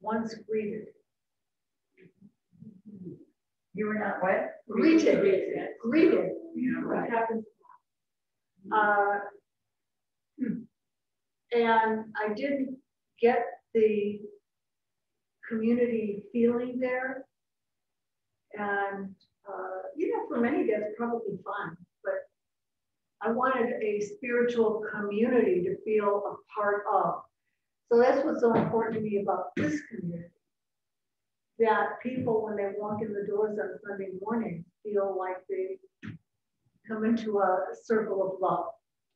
once greeted. You were not what? Greeted. Greeted. Yeah, What right. happens? Uh, and I didn't get the community feeling there. And, uh, you know, for many, that's probably fine, but I wanted a spiritual community to feel a part of. So that's what's so important to me about this community. That people, when they walk in the doors on Sunday morning, feel like they come into a circle of love,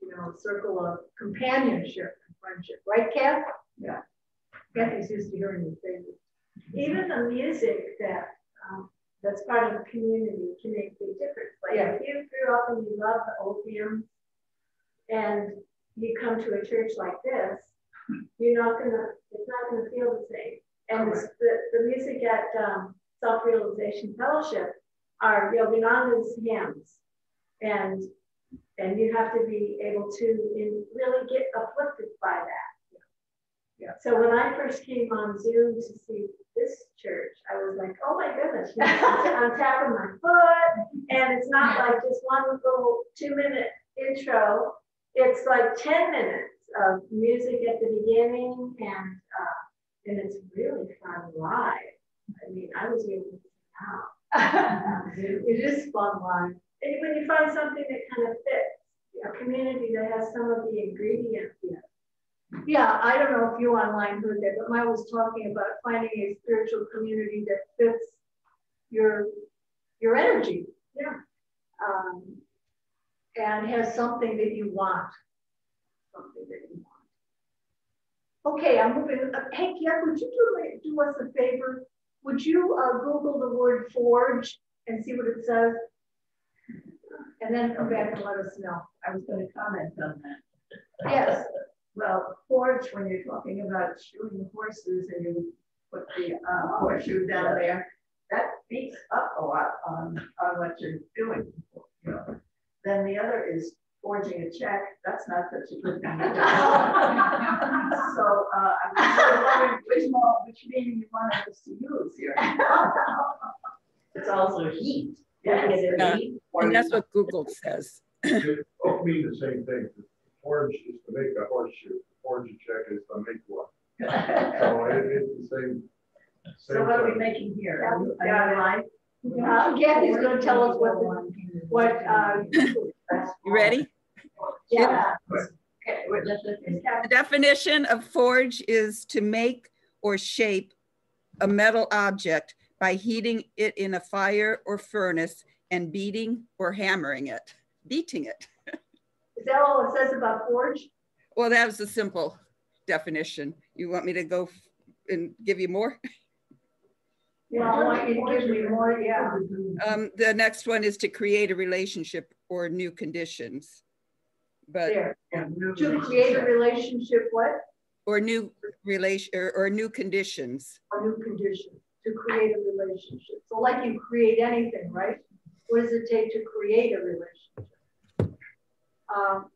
you know, a circle of companionship and friendship. Right, Kath? Yeah. Kathy's used to hearing say this. Even the music that um, that's part of the community can make a big difference. Like Yeah. if you grew up and you love the old hymns and you come to a church like this, you're not gonna, it's not gonna feel the same. And the, the, the music at um, Self-Realization Fellowship are Yogananda's hymns. And and you have to be able to in, really get uplifted by that. Yeah. So when I first came on Zoom to see this church, I was like, oh my goodness, you know, I'm tapping my foot, and it's not like just one little two minute intro. It's like 10 minutes of music at the beginning, and uh, and it's really fun live. I mean, I was able to wow. It is fun live. And when you find something that kind of fits, a community that has some of the ingredients, Yeah, yeah, I don't know if you online heard that, but Maya was talking about finding a spiritual community that fits your your energy. Yeah. Um, and has something that you want. Something that you want. Okay, I'm moving. Uh, hey, Kiara, would you do, do us a favor? Would you uh, Google the word forge and see what it says? And then come back and let us know. I was gonna comment on that. Yes. Well, forge, when you're talking about shoeing horses and you put the uh, horseshoe down there, that beats up a lot on, on what you're doing. You know. Then the other is forging a check, that's not such a good thing. to do. So, uh, I'm just wondering which more, which meaning you want us to use here. It's also heat. Yes. Is Yeah. heat? And that's what Google says. It both mean the same thing. Forge is to make a horseshoe, forge a check is to make one. So it, it's the same. So same what are we making here? Yeah. Another line? Uh, Kathy's gonna tell us what, the- what, uh, You ready? Yeah. Okay, wait, let's, let's, The definition of forge is to make or shape a metal object by heating it in a fire or furnace and beating or hammering it, beating it. Is that all it says about forge? Well, that was a simple definition. You want me to go and give you more? Yeah, I want you to give me more, yeah. Um, the next one is to create a relationship or new conditions. But, There. To create a relationship, what? or new relation, or, or new conditions. Or new conditions, to create a relationship. So like you create anything, right? What does it take to create a relationship? Um,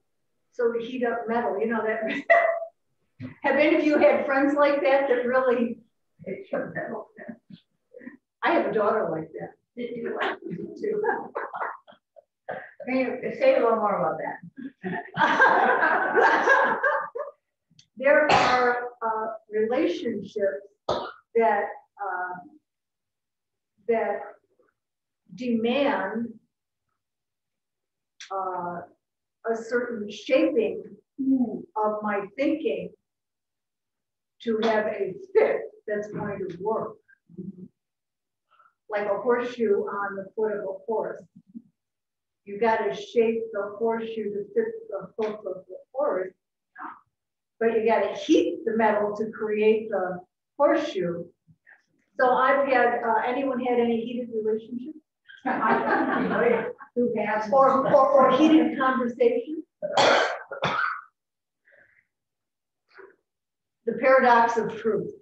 so to heat up metal, you know that. Have any of you had friends like that that really? It's your metal. I have a daughter like that. Did you like to too? you say a little more about that? There are uh, relationships that um, that demand uh, a certain shaping of my thinking to have a fit that's going to work. Like a horseshoe on the foot of a horse. You got to shape the horseshoe to fit the hoof of the horse but you gotta heat the metal to create the horseshoe. So I've had, uh, anyone had any heated relationships? Who has? Or, or, or heated conversation? The paradox of truth.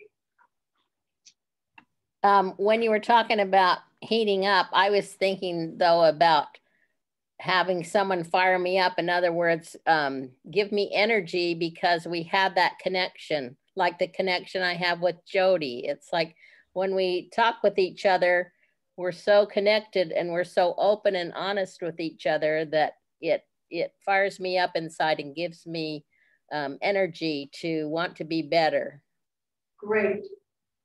Um, when you were talking about heating up, I was thinking though about having someone fire me up. In other words, um, give me energy because we have that connection, like the connection I have with Jody. It's like when we talk with each other, we're so connected and we're so open and honest with each other that it it fires me up inside and gives me um, energy to want to be better. Great,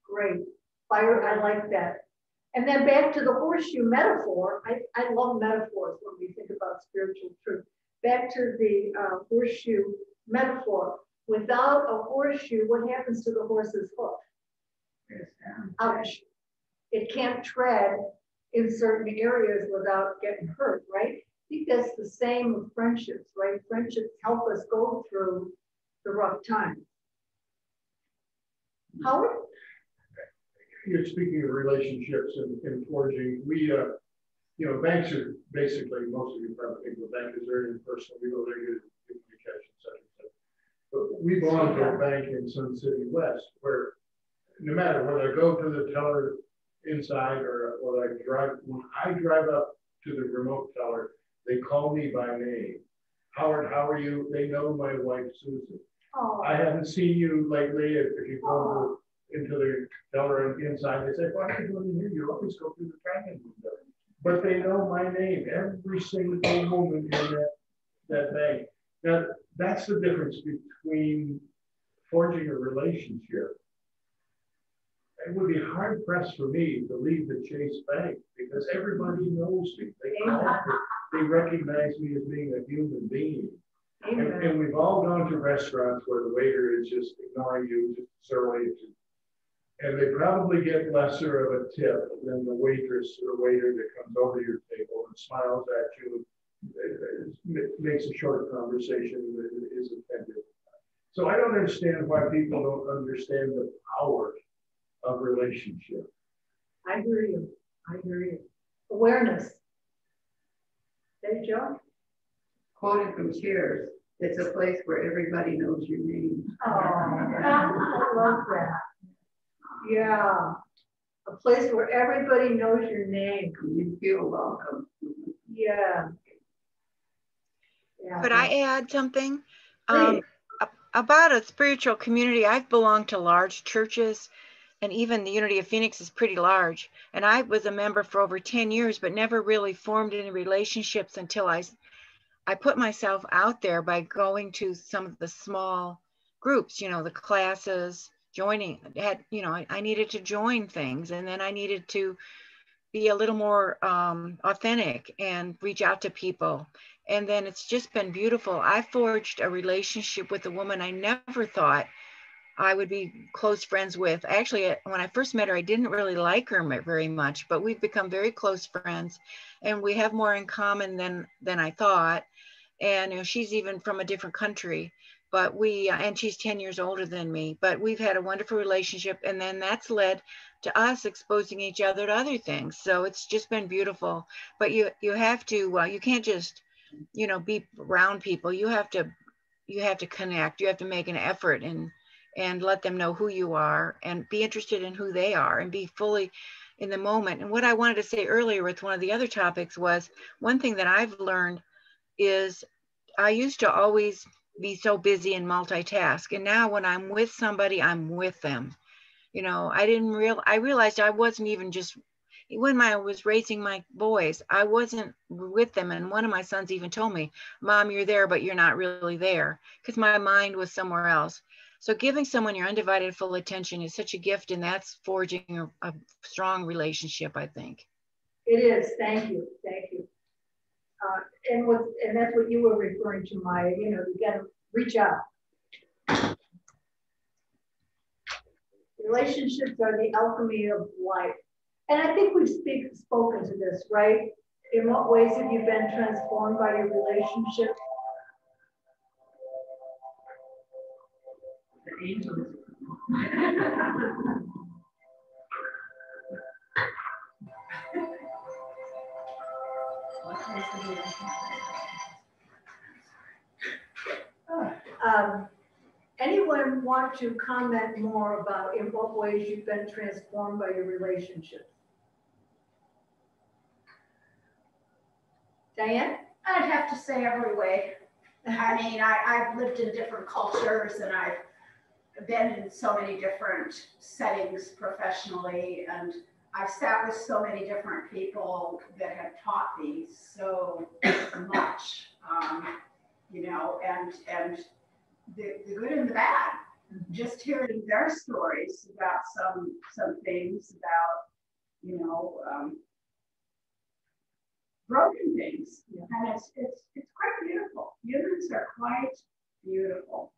great. Fire, I like that. And then back to the horseshoe metaphor. I, I love metaphors when we think about spiritual truth. Back to the uh, horseshoe metaphor. Without a horseshoe, what happens to the horse's hoof? Ouch. It can't tread in certain areas without getting hurt, right? I think that's the same with friendships, right? Friendships help us go through the rough times. Howard? You're speaking of relationships and, and forging, we, uh, you know, banks are basically, most of you probably think the bank is very impersonal, we go there, get, get cash, et cetera, et cetera. But we belong to a bank in Sun City West where no matter whether I go to the teller inside or whether I drive, when I drive up to the remote teller, they call me by name. Howard, how are you? They know my wife Susan. Oh, I haven't seen you lately. If if you go to- into the teller and inside, they say, why are you going in here? You always go through the tracking window. But they know my name, every single woman in that, that bank. Now, that's the difference between forging a relationship. It would be hard pressed for me to leave the Chase Bank because everybody knows me. They, they recognize me as being a human being. And, and we've all gone to restaurants where the waiter is just ignoring you, just surly. And they probably get lesser of a tip than the waitress or waiter that comes over your table and smiles at you, and, uh, makes a short conversation that is offended. So I don't understand why people don't understand the power of relationship. I hear you. I hear you. Awareness. Hey, Joe? Quoted from Cheers, it's a place where everybody knows your name. Oh, I love that. Yeah. A place where everybody knows your name. You feel welcome. Yeah. Yeah. Could I add something? Um, about a spiritual community, I've belonged to large churches and even the Unity of Phoenix is pretty large. And I was a member for over 10 years, but never really formed any relationships until I, I put myself out there by going to some of the small groups, you know, the classes, joining, had, you know, I, I needed to join things and then I needed to be a little more um, authentic and reach out to people. And then it's just been beautiful. I forged a relationship with a woman I never thought I would be close friends with. Actually, uh, when I first met her, I didn't really like her very much, but we've become very close friends, and we have more in common than than I thought. And you know, she's even from a different country, but we uh, and she's 10 years older than me. But we've had a wonderful relationship, and then that's led to us exposing each other to other things. So it's just been beautiful. But you you have to uh, you can't just you know be around people. You have to you have to connect. You have to make an effort and and let them know who you are and be interested in who they are and be fully in the moment. And what I wanted to say earlier with one of the other topics was one thing that I've learned is I used to always be so busy and multitask. And now when I'm with somebody, I'm with them. You know, I didn't real I realized I wasn't even just when I was raising my boys, I wasn't with them. And one of my sons even told me, Mom, you're there, but you're not really there because my mind was somewhere else. So giving someone your undivided full attention is such a gift, and that's forging a, a strong relationship, I think. It is, thank you, thank you. Uh, and what, and that's what you were referring to, Maya, you know, you gotta reach out. Relationships are the alchemy of life. And I think we've speak, spoken to this, right? In what ways have you been transformed by your relationship? The angels. Um, anyone want to comment more about in what ways you've been transformed by your relationship? Diane? I'd have to say every way. I mean, I, I've lived in different cultures and I've been in so many different settings professionally and I've sat with so many different people that have taught me so much, um, you know, and, and the, the good and the bad. Just hearing their stories about some, some things about, you know, um, broken things. And it's, it's, it's quite beautiful. Humans are quite beautiful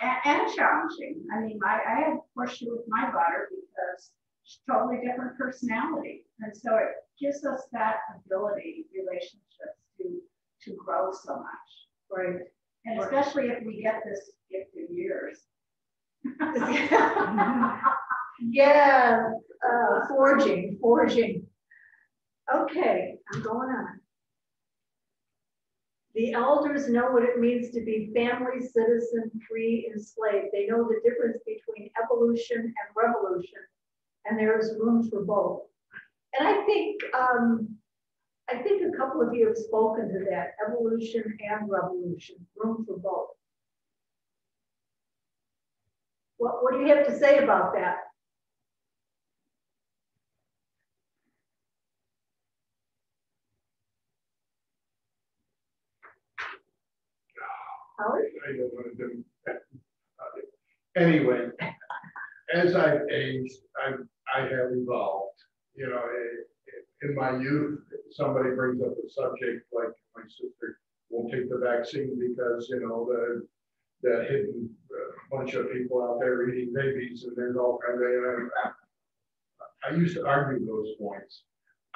and, and challenging. I mean, I, I had pushed it with my daughter because totally different personality. And so it gives us that ability, relationships to, to grow so much. Right. And especially if we get this gift of years. Yeah, uh, forging, forging. Okay, I'm going on. The elders know what it means to be family, citizen, free, enslaved. They know the difference between evolution and revolution, and there is room for both. And I think, um, I think a couple of you have spoken to that, evolution and revolution, room for both. What, what do you have to say about that? I don't want to do that. Anyway, as I've aged, I'm, I have evolved, you know, in, in my youth, somebody brings up a subject like my sister won't take the vaccine because, you know, the, the hidden uh, bunch of people out there eating babies and there's all kind of, I used to argue those points.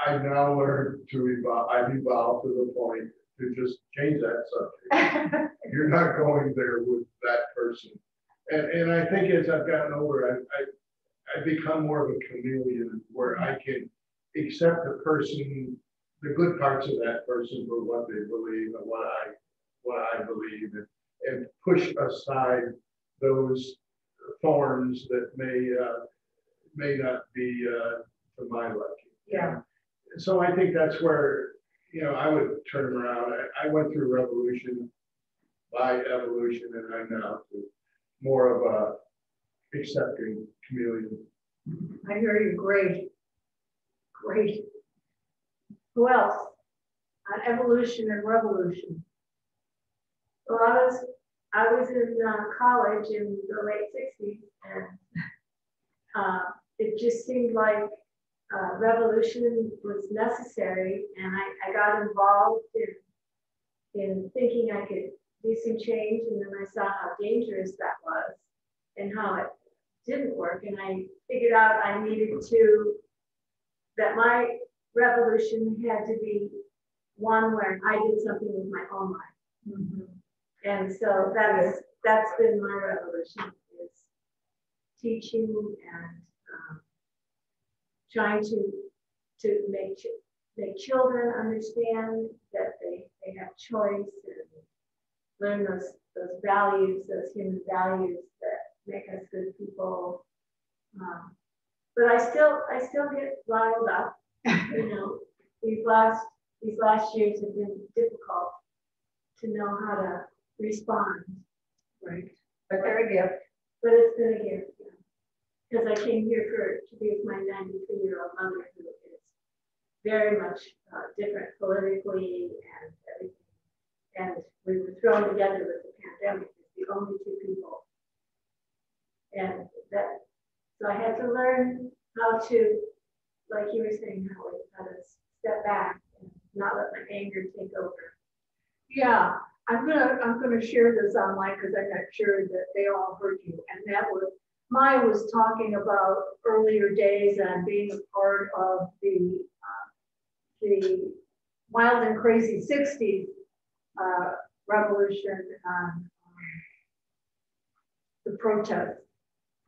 I've now learned to evolve, I've evolved to the point to just change that subject. You're not going there with that person. And, and I think as I've gotten older, I, I, I've become more of a chameleon where I can accept a person, the good parts of that person for what they believe and what I, what I believe and, and push aside those thorns that may, uh, may not be, uh, to my liking. Yeah. So I think that's where, you know, I would turn around. I, I went through revolution by evolution and I'm now more of a accepting chameleon. I hear you, great. Great. Who else? On evolution and revolution. Well, I was, I was in uh, college in the late sixties and uh, it just seemed like uh, revolution was necessary and I, I got involved in, in thinking I could do some change and then I saw how dangerous that was and how it didn't work and I figured out I needed to, that my revolution had to be one where I did something with my own life. And so that's, that's been my revolution is teaching and um, trying to, to make, ch- make children understand that they, they have choice and learn those, those values, those human values that make us good people. Um, but I still, I still get riled up, you know, these last, these last years have been difficult to know how to respond. Right. But they're a gift. But it's been a gift, yeah. Because I came here for, to be with my ninety-three year old mother who is very much uh, different politically and everything. And we were thrown together with the pandemic, as the only two people. And that, so I had to learn how to, like you were saying, how to step back and not let my anger take over. Yeah, I'm gonna, I'm gonna share this online because I'm not sure that they all heard you. And that was, Maya was talking about earlier days and being a part of the, uh, the wild and crazy sixties uh, revolution and um, the protests,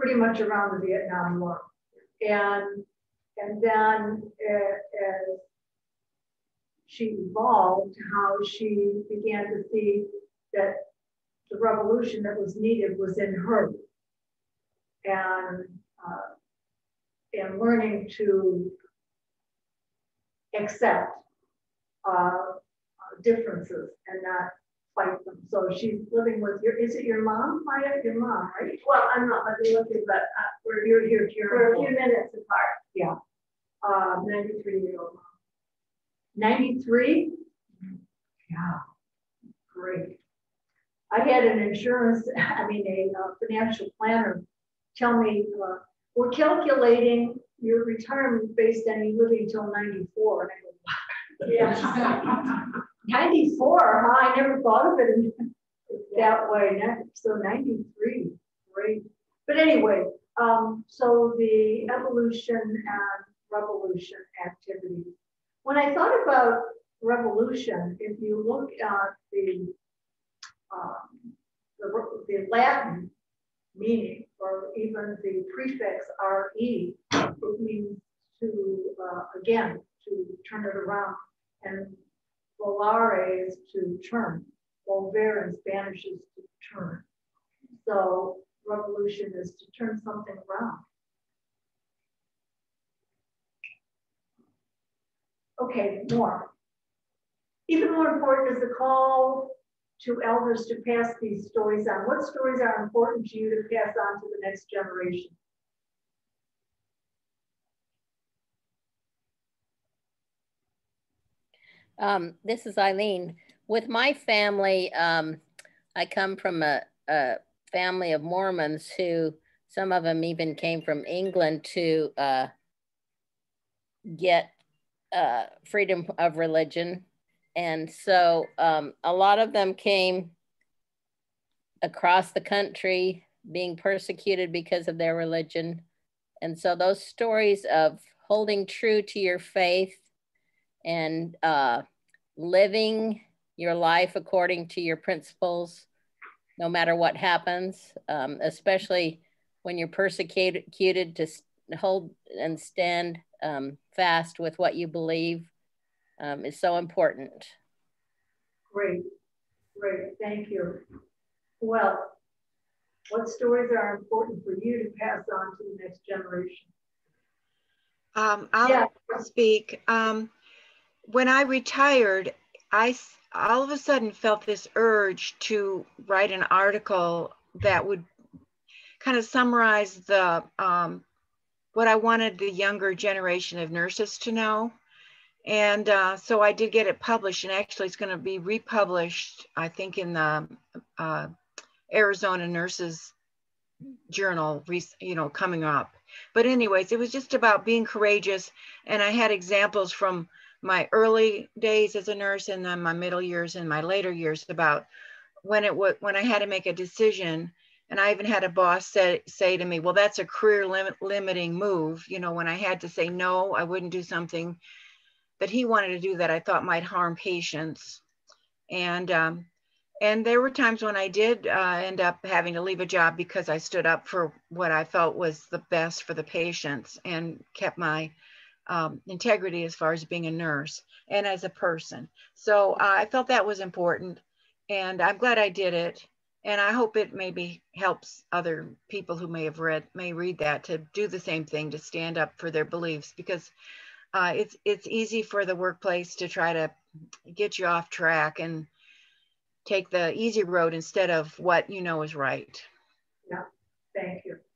pretty much around the Vietnam War. And, and then uh, as she evolved, how she began to see that the revolution that was needed was in her. And, uh, and learning to accept uh, differences and not fight them. So she's living with your, is it your mom, Maya? Your mom, right? Well, I'm not living with you, but uh, We're, you're here, here. we're a few minutes apart. Yeah. Um, 93 year old mom. 93? Yeah, great. I had an insurance, I mean, a uh, financial planner tell me, uh, we're calculating your retirement based on you living until 94. And I go, Yeah. 94, huh? I never thought of it that way. So 93, great. But anyway, um, so the evolution and revolution activities. When I thought about revolution, if you look at the, um, the, the Latin meaning, or even the prefix RE, it means to, uh, again, to turn it around. And volare is to turn. Volver in Spanish is to turn. So revolution is to turn something around. Okay, more. Even more important is the call to elders to pass these stories on. What stories are important to you to pass on to the next generation? Um, this is Eileen. With my family, um, I come from a, a family of Mormons who, some of them even came from England to uh, get uh, freedom of religion. And so um, a lot of them came across the country being persecuted because of their religion. And so those stories of holding true to your faith and uh, living your life according to your principles, no matter what happens, um, especially when you're persecuted to hold and stand um, fast with what you believe um, is so important. Great, great, thank you. Well, what stories are important for you to pass on to the next generation? Um, I'll Yeah. speak. Um, when I retired, I all of a sudden felt this urge to write an article that would kind of summarize the um, what I wanted the younger generation of nurses to know. And uh, so I did get it published, and actually, it's going to be republished, I think, in the uh, Arizona Nurses Journal, you know, coming up. But, anyways, it was just about being courageous. And I had examples from my early days as a nurse and then my middle years and my later years about when it was when I had to make a decision and I even had a boss say, say to me, well, that's a career limit, limiting move. You know, when I had to say no, I wouldn't do something that he wanted to do that I thought might harm patients. And, um, and there were times when I did uh, end up having to leave a job because I stood up for what I felt was the best for the patients and kept my um, integrity as far as being a nurse and as a person. So uh, I felt that was important and I'm glad I did it and I hope it maybe helps other people who may have read may read that to do the same thing to stand up for their beliefs because uh, it's it's easy for the workplace to try to get you off track and take the easy road instead of what you know is right. Yeah, thank you, thank you.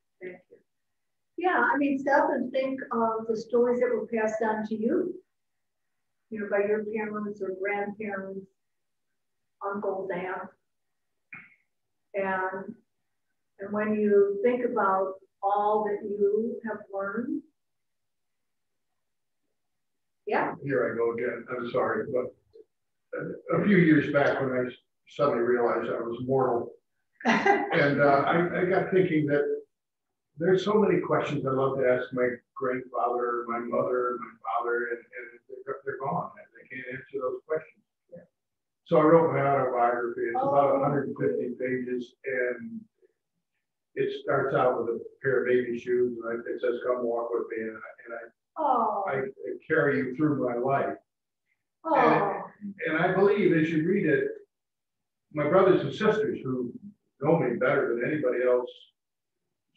Yeah, I mean, stop and think of the stories that were passed on to you, you know, by your parents or grandparents, uncles, aunts and, and when you think about all that you have learned, yeah. Here I go again, I'm sorry, but a, few years back when I suddenly realized I was mortal, and uh, I, I got thinking that there's so many questions I'd love to ask my grandfather, my mother, my father, and, and they're, gone, and they can't answer those questions. So I wrote my autobiography. It's about 150 pages, and it starts out with a pair of baby shoes, and it says, "Come walk with me," and I, and I, oh. I carry you through my life. Oh. And, and I believe as you read it, my brothers and sisters who know me better than anybody else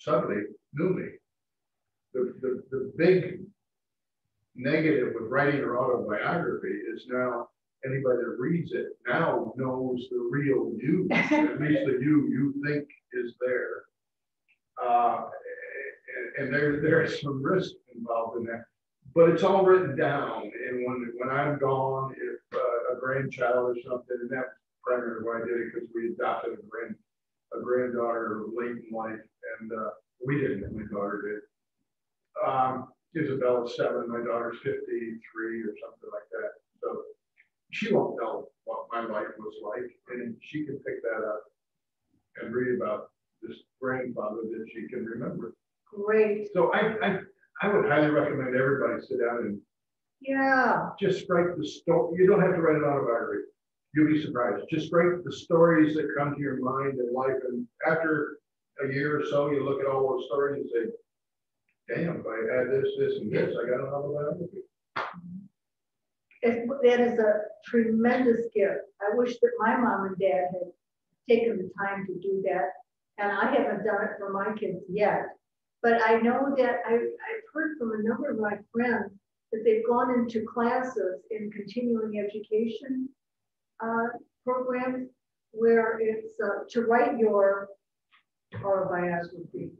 suddenly knew me. The, the, the big negative with writing your autobiography is now anybody that reads it now knows the real you, at least the you you think is there. Uh, and, and there, there's some risk involved in that. But it's all written down. And when, when I'm gone, if uh, a grandchild or something, and that's primarily why I did it, because we adopted a grand a granddaughter late in life, and uh, we didn't, my daughter did. Um, Isabella's seven, my daughter's 53 or something like that. So she won't know what my life was like, and she can pick that up and read about this grandfather that she can remember. Great. So I, I, I would highly recommend everybody sit down and yeah, just write the story. You don't have to write an autobiography. You'll be surprised. Just write the stories that come to your mind in life, and after a year or so, you look at all those stories and say, "Damn, if I had this, this, and this, I got an autobiography." it, that is a tremendous gift. I wish that my mom and dad had taken the time to do that. And I haven't done it for my kids yet. But I know that I, I've heard from a number of my friends that they've gone into classes in continuing education uh, programs where it's uh, to write your autobiography.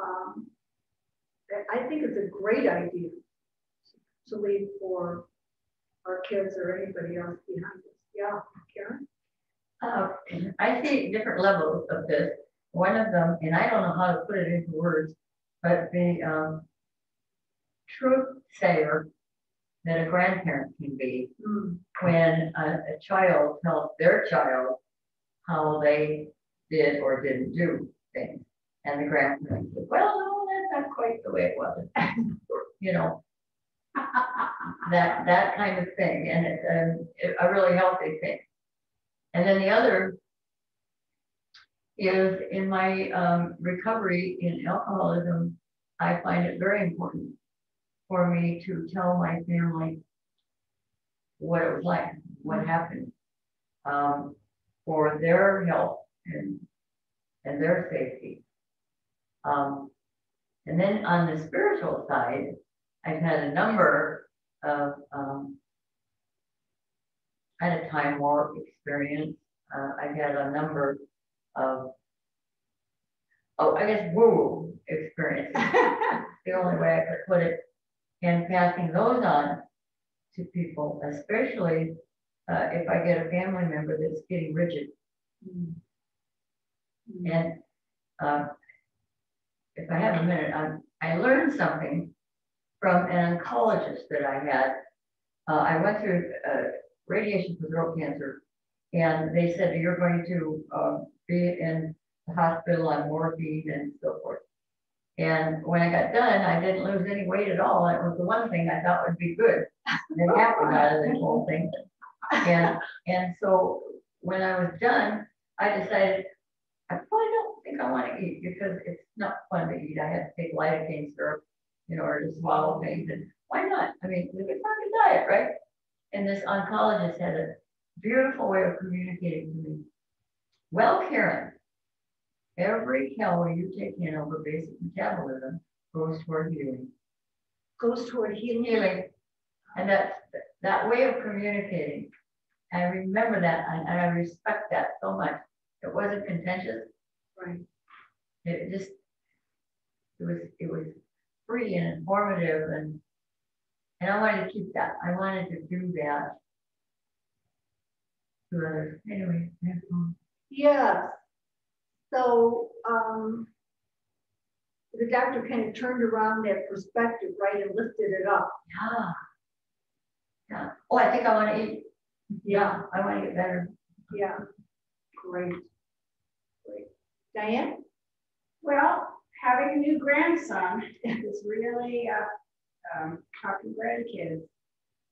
Um, I think it's a great idea to leave for our kids or anybody else behind us. Yeah, Karen? Uh, I see different levels of this. One of them, and I don't know how to put it into words, but the um, truth sayer that a grandparent can be mm. when a, a, child tells their child how they did or didn't do things. And the grandparent says, well, no, that's not quite the way it was. you know, that that kind of thing, and it's um, a really healthy thing. And then the other is in my um, recovery in alcoholism, I find it very important for me to tell my family what it was like, what happened, um, for their health and and their safety. Um, and then on the spiritual side, I've had a number of, um, I had a time warp experience. Uh, I've had a number of, oh, I guess woo experience. the only way I could put it. And passing those on to people, especially uh, if I get a family member that's getting rigid. And uh, if I have a minute, I, I learned something from an oncologist that I had. Uh, I went through uh, radiation for throat cancer, and they said you're going to uh, be in the hospital on morphine and so forth. And when I got done, I didn't lose any weight at all. It was the one thing I thought would be good. It happened out of this whole thing. And, and so when I was done, I decided I probably don't think I want to eat because it's not fun to eat. I had to take lidocaine syrup in order to swallow things. And why not? I mean, we it's not a diet, right? And this oncologist had a beautiful way of communicating to me. Well, Karen, every calorie you take in over basic metabolism goes toward healing. Goes toward healing. Healing. And that's that way of communicating. I remember that and I respect that so much. It wasn't contentious. Right. It just, it was, it was free and informative and, and I wanted to keep that. I wanted to do that to others. Anyway, that's all. Yes. So, um, the doctor kind of turned around that perspective, right, and lifted it up. Yeah. Yeah. Oh, I think I want to eat. Yeah, I want to get better. Yeah. Great. Great. Diane? Well, having a new grandson is really, uh, um, talking grandkids.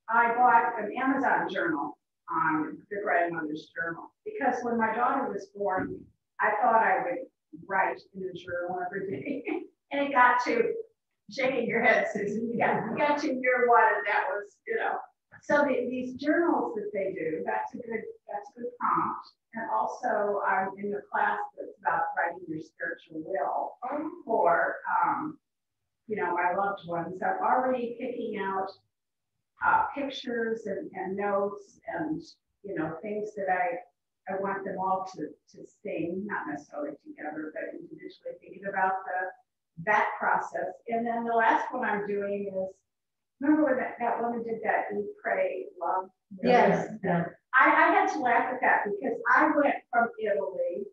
I bought an Amazon journal on the grandmother's journal because when my daughter was born, I thought I would write in a journal every day. and it got to shaking your head, Susan. You got, you got to year one, and that was, you know. So the, these journals that they do, that's a good, that's a good prompt. And also, I'm in the class that's about writing your spiritual will for, um, you know, my loved ones. I'm already picking out uh, pictures and, and notes and, you know, things that I, I want them all to, to sing, not necessarily together, but individually thinking about the, that process. And then the last one I'm doing is, remember when that, that woman did that eat, pray, love? Yes. I, I had to laugh at that because I went from Italy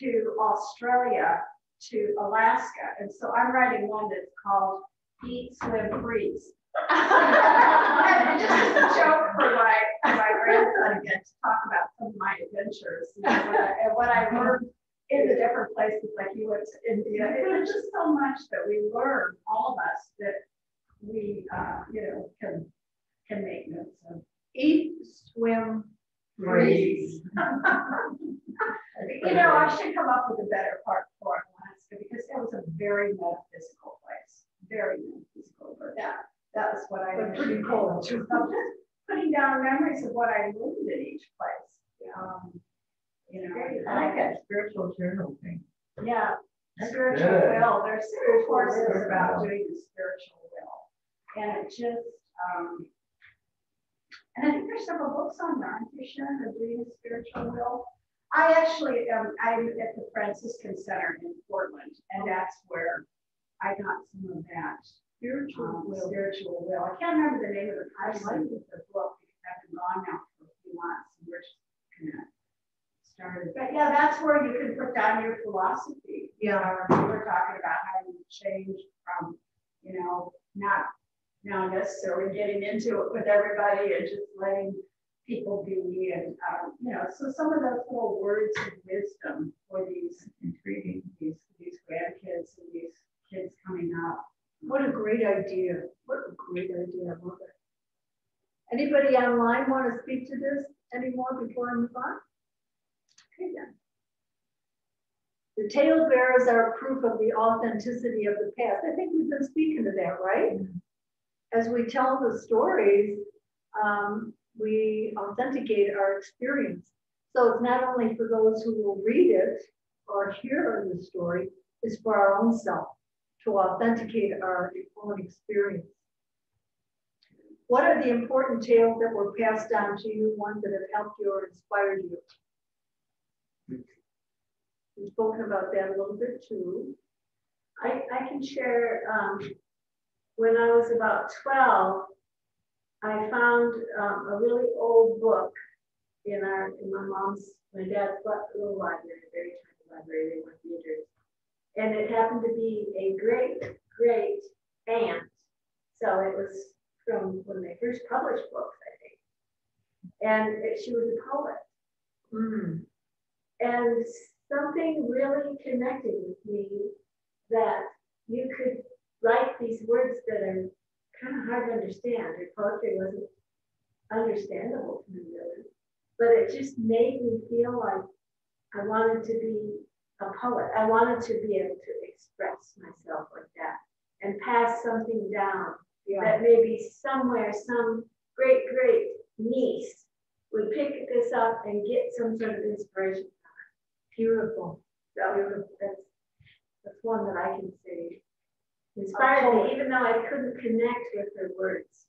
to Australia to Alaska. And so I'm writing one that's called Eat, Swim, Freeze. And just as a joke for my, my grandson again to talk about some of my adventures you know, what I- and what I learned in the different places, like you went to India. It was just so much that we learn, all of us, that we, uh, you know, can can make notes of. Eat, swim, Freeze. You know, I should come up with a better part for Alaska because it was a very metaphysical place, very metaphysical, but that, that was what I. But pretty cool. So just Putting down memories of what I learned in each place. Um, You know. I like that spiritual journal thing. Yeah, That's spiritual good. will, there's spiritual courses about doing the spiritual will. And it just, um, and I think there's several books on there, aren't there, Sharon, of doing the spiritual will? I actually, um, I'm at the Franciscan Center in Portland, and that's where I got some of that. Spiritual will. Spiritual will. I can't remember the name of the person, of the book, because I've been gone now for a few months, and we're just kind of started. But yeah, that's where you can put down your philosophy. Yeah. We were talking about how you change from, you know, not now necessarily getting into it with everybody and just letting people be and, um, you know, so some of those little words of wisdom for these intriguing, these, these grandkids and these kids coming up. What a great idea. What a great idea. I love it. Anybody online want to speak to this anymore before I move on? Okay then. The tale bearers are proof of the authenticity of the past. I think we've been speaking to that, right? As we tell the stories, um, we authenticate our experience. So it's not only for those who will read it or hear the story, it's for our own self to authenticate our own experience. what are the important tales that were passed down to you, ones that have helped you or inspired you? We've spoken about that a little bit too. I, I can share, um, when I was about twelve, I found, um, a really old book in our, in my mom's, my dad's little library, very tiny library, they weren't theaters. And it happened to be a great, great aunt. So it was from when they first published books, I think. And it, she was a poet. Hmm. And something really connected with me that you could write these words that are kind of hard to understand. Her poetry wasn't understandable to me really, but it just made me feel like I wanted to be a poet. I wanted to be able to express myself like that and pass something down Yeah. that maybe somewhere some great great niece would pick this up and get some sort of inspiration. Beautiful. So that's that's one that I can say inspired me, even though I couldn't connect with her words.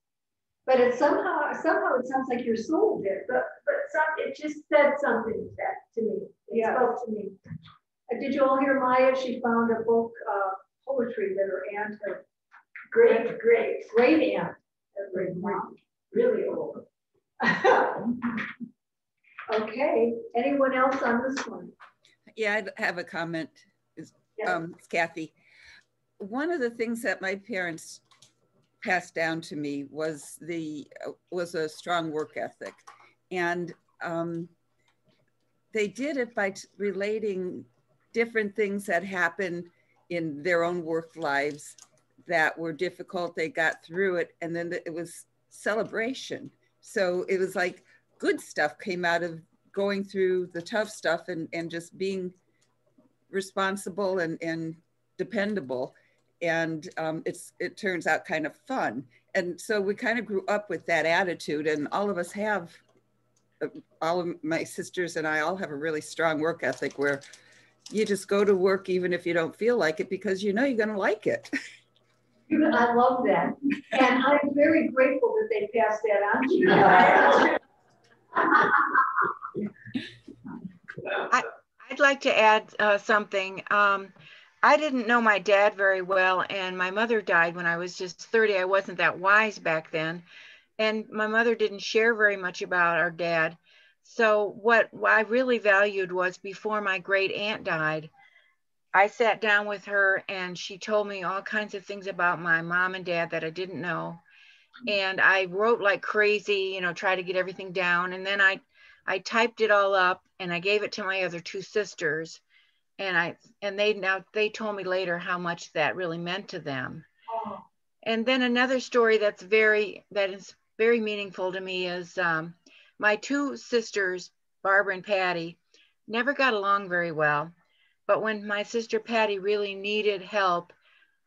But it somehow, somehow it sounds like your soul did. But but some it just said something that to me. It Yeah. spoke to me. Uh, Did you all hear Maya? She found a book, of poetry that her aunt, her Great, great, great aunt, great mom, really old. Okay, anyone else on this one? Yeah, I have a comment. Is Yeah. um, it's Kathy. One of the things that my parents passed down to me was the uh, was a strong work ethic, and um, they did it by relating different things that happened in their own work lives that were difficult. They got through it, and then it was celebration. So it was like good stuff came out of going through the tough stuff and, and just being responsible and, and dependable. And um, it's it turns out kind of fun. And so we kind of grew up with that attitude, and all of us have, uh, all of my sisters and I all have a really strong work ethic where you just go to work even if you don't feel like it because you know you're going to like it. I love that. And I'm very grateful that they passed that on to you. I'd like to add uh, something. Um, I didn't know my dad very well, and my mother died when I was just 30. I wasn't that wise back then. And my mother didn't share very much about our dad. So, what I really valued was before my great aunt died, I sat down with her and she told me all kinds of things about my mom and dad that I didn't know. And I wrote like crazy, you know, try to get everything down. And then I I typed it all up and I gave it to my other two sisters. And I and they now they told me later how much that really meant to them. Oh, And then another story that's very that is very meaningful to me is um, my two sisters, Barbara and Patty, never got along very well. But when my sister Patty really needed help,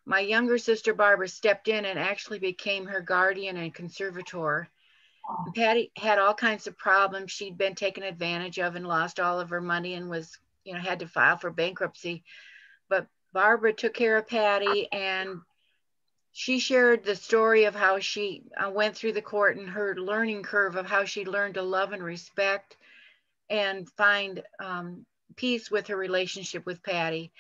my younger sister Barbara stepped in and actually became her guardian and conservator. Oh. Patty had all kinds of problems. She'd been taken advantage of and lost all of her money and was, you know, had to file for bankruptcy. But Barbara took care of Patty and she shared the story of how she uh, went through the court and her learning curve of how she learned to love and respect and find um, peace with her relationship with Patty.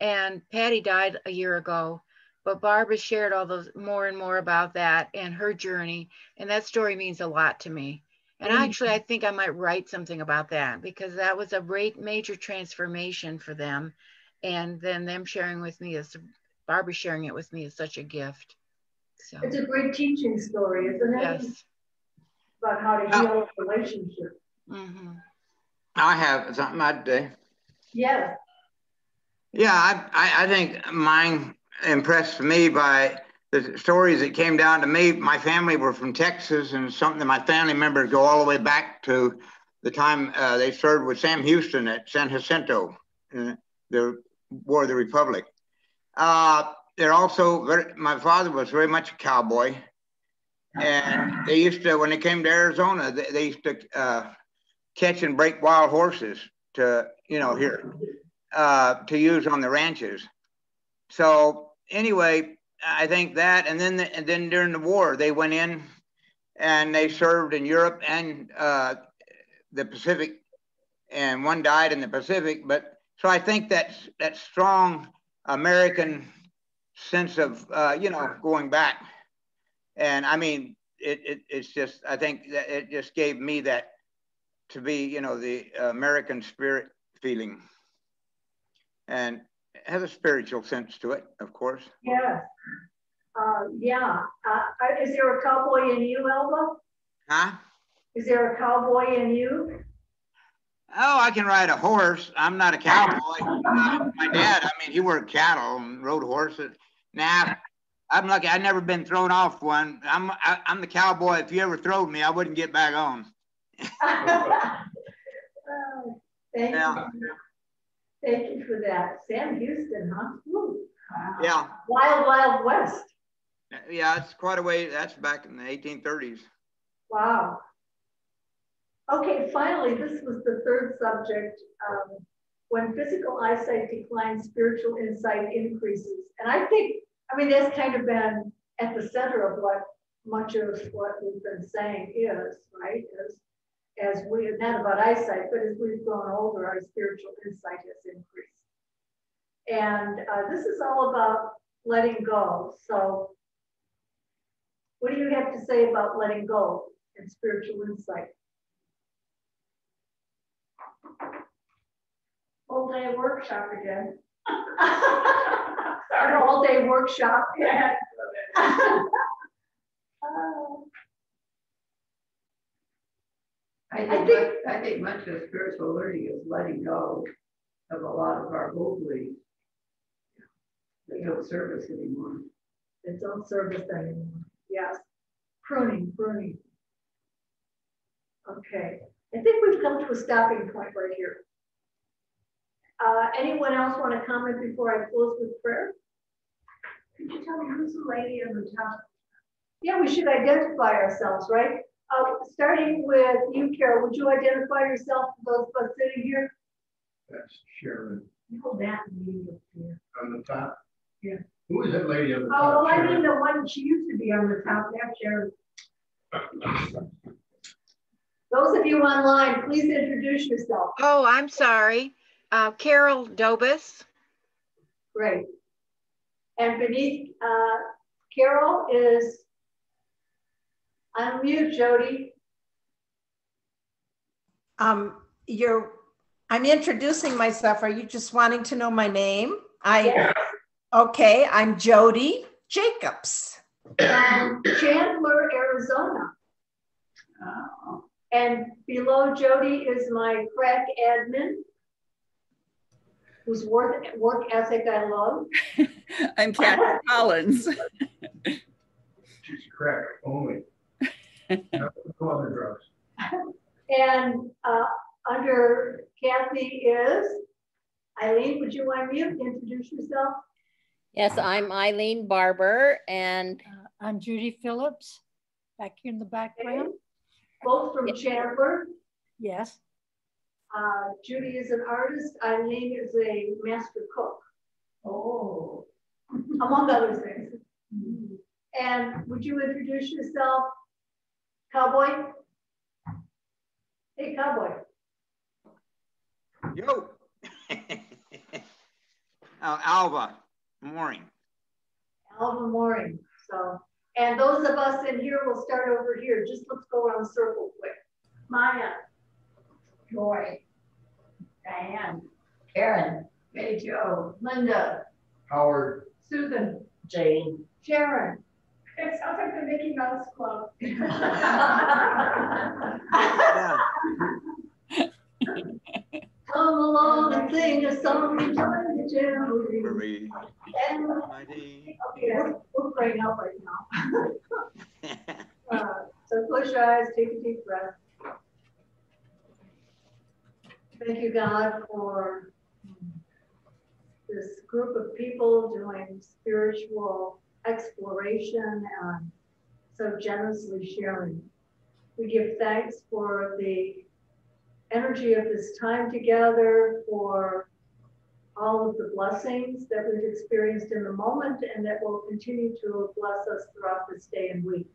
And Patty died a year ago, but Barbara shared all those more and more about that and her journey. And that story means a lot to me. And Mm. actually, I think I might write something about that because that was a great major transformation for them. And then them sharing with me is Barbara sharing it with me is such a gift. So It's a great teaching story, isn't it? yes. About how to heal a relationship. hmm I have something I'd say. Yes. Yeah, I, I, I think mine impressed me by the stories that came down to me. My family were from Texas, and something that my family members go all the way back to the time uh, they served with Sam Houston at San Jacinto in the War of the Republic. Uh, they're also very, my father was very much a cowboy. And they used to, when they came to Arizona, they, they used to uh, catch and break wild horses to, you know, here uh, to use on the ranches. So anyway, I think that, and then the, and then during the war, they went in and they served in Europe and uh, the Pacific, and one died in the Pacific. But so I think that's that strong American sense of uh, you know going back, and I mean it, it it's just I think that it just gave me that to be you know the American spirit feeling, and it has a spiritual sense to it, of course. Yes. Uh, yeah. Uh, is there a cowboy in you, Elba? Huh? Is there a cowboy in you? Oh, I can ride a horse. I'm not a cowboy. My dad, I mean, he worked cattle and rode horses. Nah, I'm lucky. I've never been thrown off one. I'm I, I'm the cowboy. If you ever throwed me, I wouldn't get back on. Oh, thank Yeah. you. Thank you for that. Sam Houston, huh? Woo. Yeah, Wild, Wild West. yeah, it's quite a way. That's back in the 1830s. Wow. Okay, finally, this was the third subject. Um, when physical eyesight declines, spiritual insight increases. And I think, I mean, that's kind of been at the center of what much of what we've been saying is, right? Is as we, not about eyesight, but as we've grown older, our spiritual insight has increased. And uh, this is all about letting go. So, what do you have to say about letting go and spiritual insight? Full day workshop again. Start An all-day workshop. Yeah. Oh, I I think, think- much- I think much of spiritual learning is letting go of a lot of our old beliefs. They don't serve us anymore. It's on service anymore. Yes. Pruning, pruning. Okay, I think we've come to a stopping point right here. Uh, anyone else want to comment before I close with prayer? Could you tell me who's the lady on the top? Yeah, we should identify ourselves, right? Uh, starting with you, Carol, would you identify yourself for those of us sitting here? That's Sharon Hold that meeting up here. on the top. Yeah. Who is that lady on the top? Oh, I mean the one she used to be on the top there, Sharon. Those of you online, please introduce yourself. Oh, I'm sorry. Uh, Carol Dobus. Great. And beneath uh, Carol is unmute, Jody. Um, you're, I'm introducing myself. Are you just wanting to know my name? I, okay, I'm Jody Jacobs. From Chandler, Arizona. Oh, And below Jody is my crack admin, whose work, work ethic I love. I'm Kathy Collins. She's crack only. No other drugs. And uh, under Kathy is Eileen, would you unmute, introduce yourself? Yes, I'm Eileen Barber and Uh, I'm Judy Phillips, back here in the background. Both from Chandler. Yes, Uh, Judy is an artist, Eileen is a master cook. oh, among other things. And would you introduce yourself, cowboy? Hey, cowboy. Yo. uh, Alva, morning. Alvin Mooring. So, and those of us in here will start over here. Just let's go around the circle quick. Maya, Joy, Diane, Karen, Hey Joe, Linda, Howard, Susan, Jane. Sharon. It sounds like the Mickey Mouse Club. Come along and sing a song and join the jamboree. Marie, And, okay, we're, we're praying out right now. Uh, So close your eyes, take a deep breath. Thank you, God, for this group of people doing spiritual exploration and so generously sharing. We give thanks for the energy of this time together, for all of the blessings that we've experienced in the moment and that will continue to bless us throughout this day and week.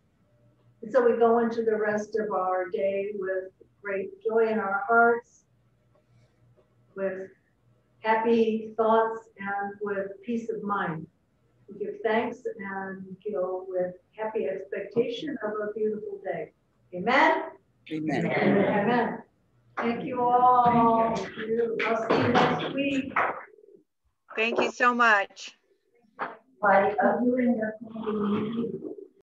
And so we go into the rest of our day with great joy in our hearts, with happy thoughts and with peace of mind. We give thanks and go with happy expectation of a beautiful day. Amen? Amen. Amen. Thank you all. Thank I'll see you next week. Thank you so much. Why,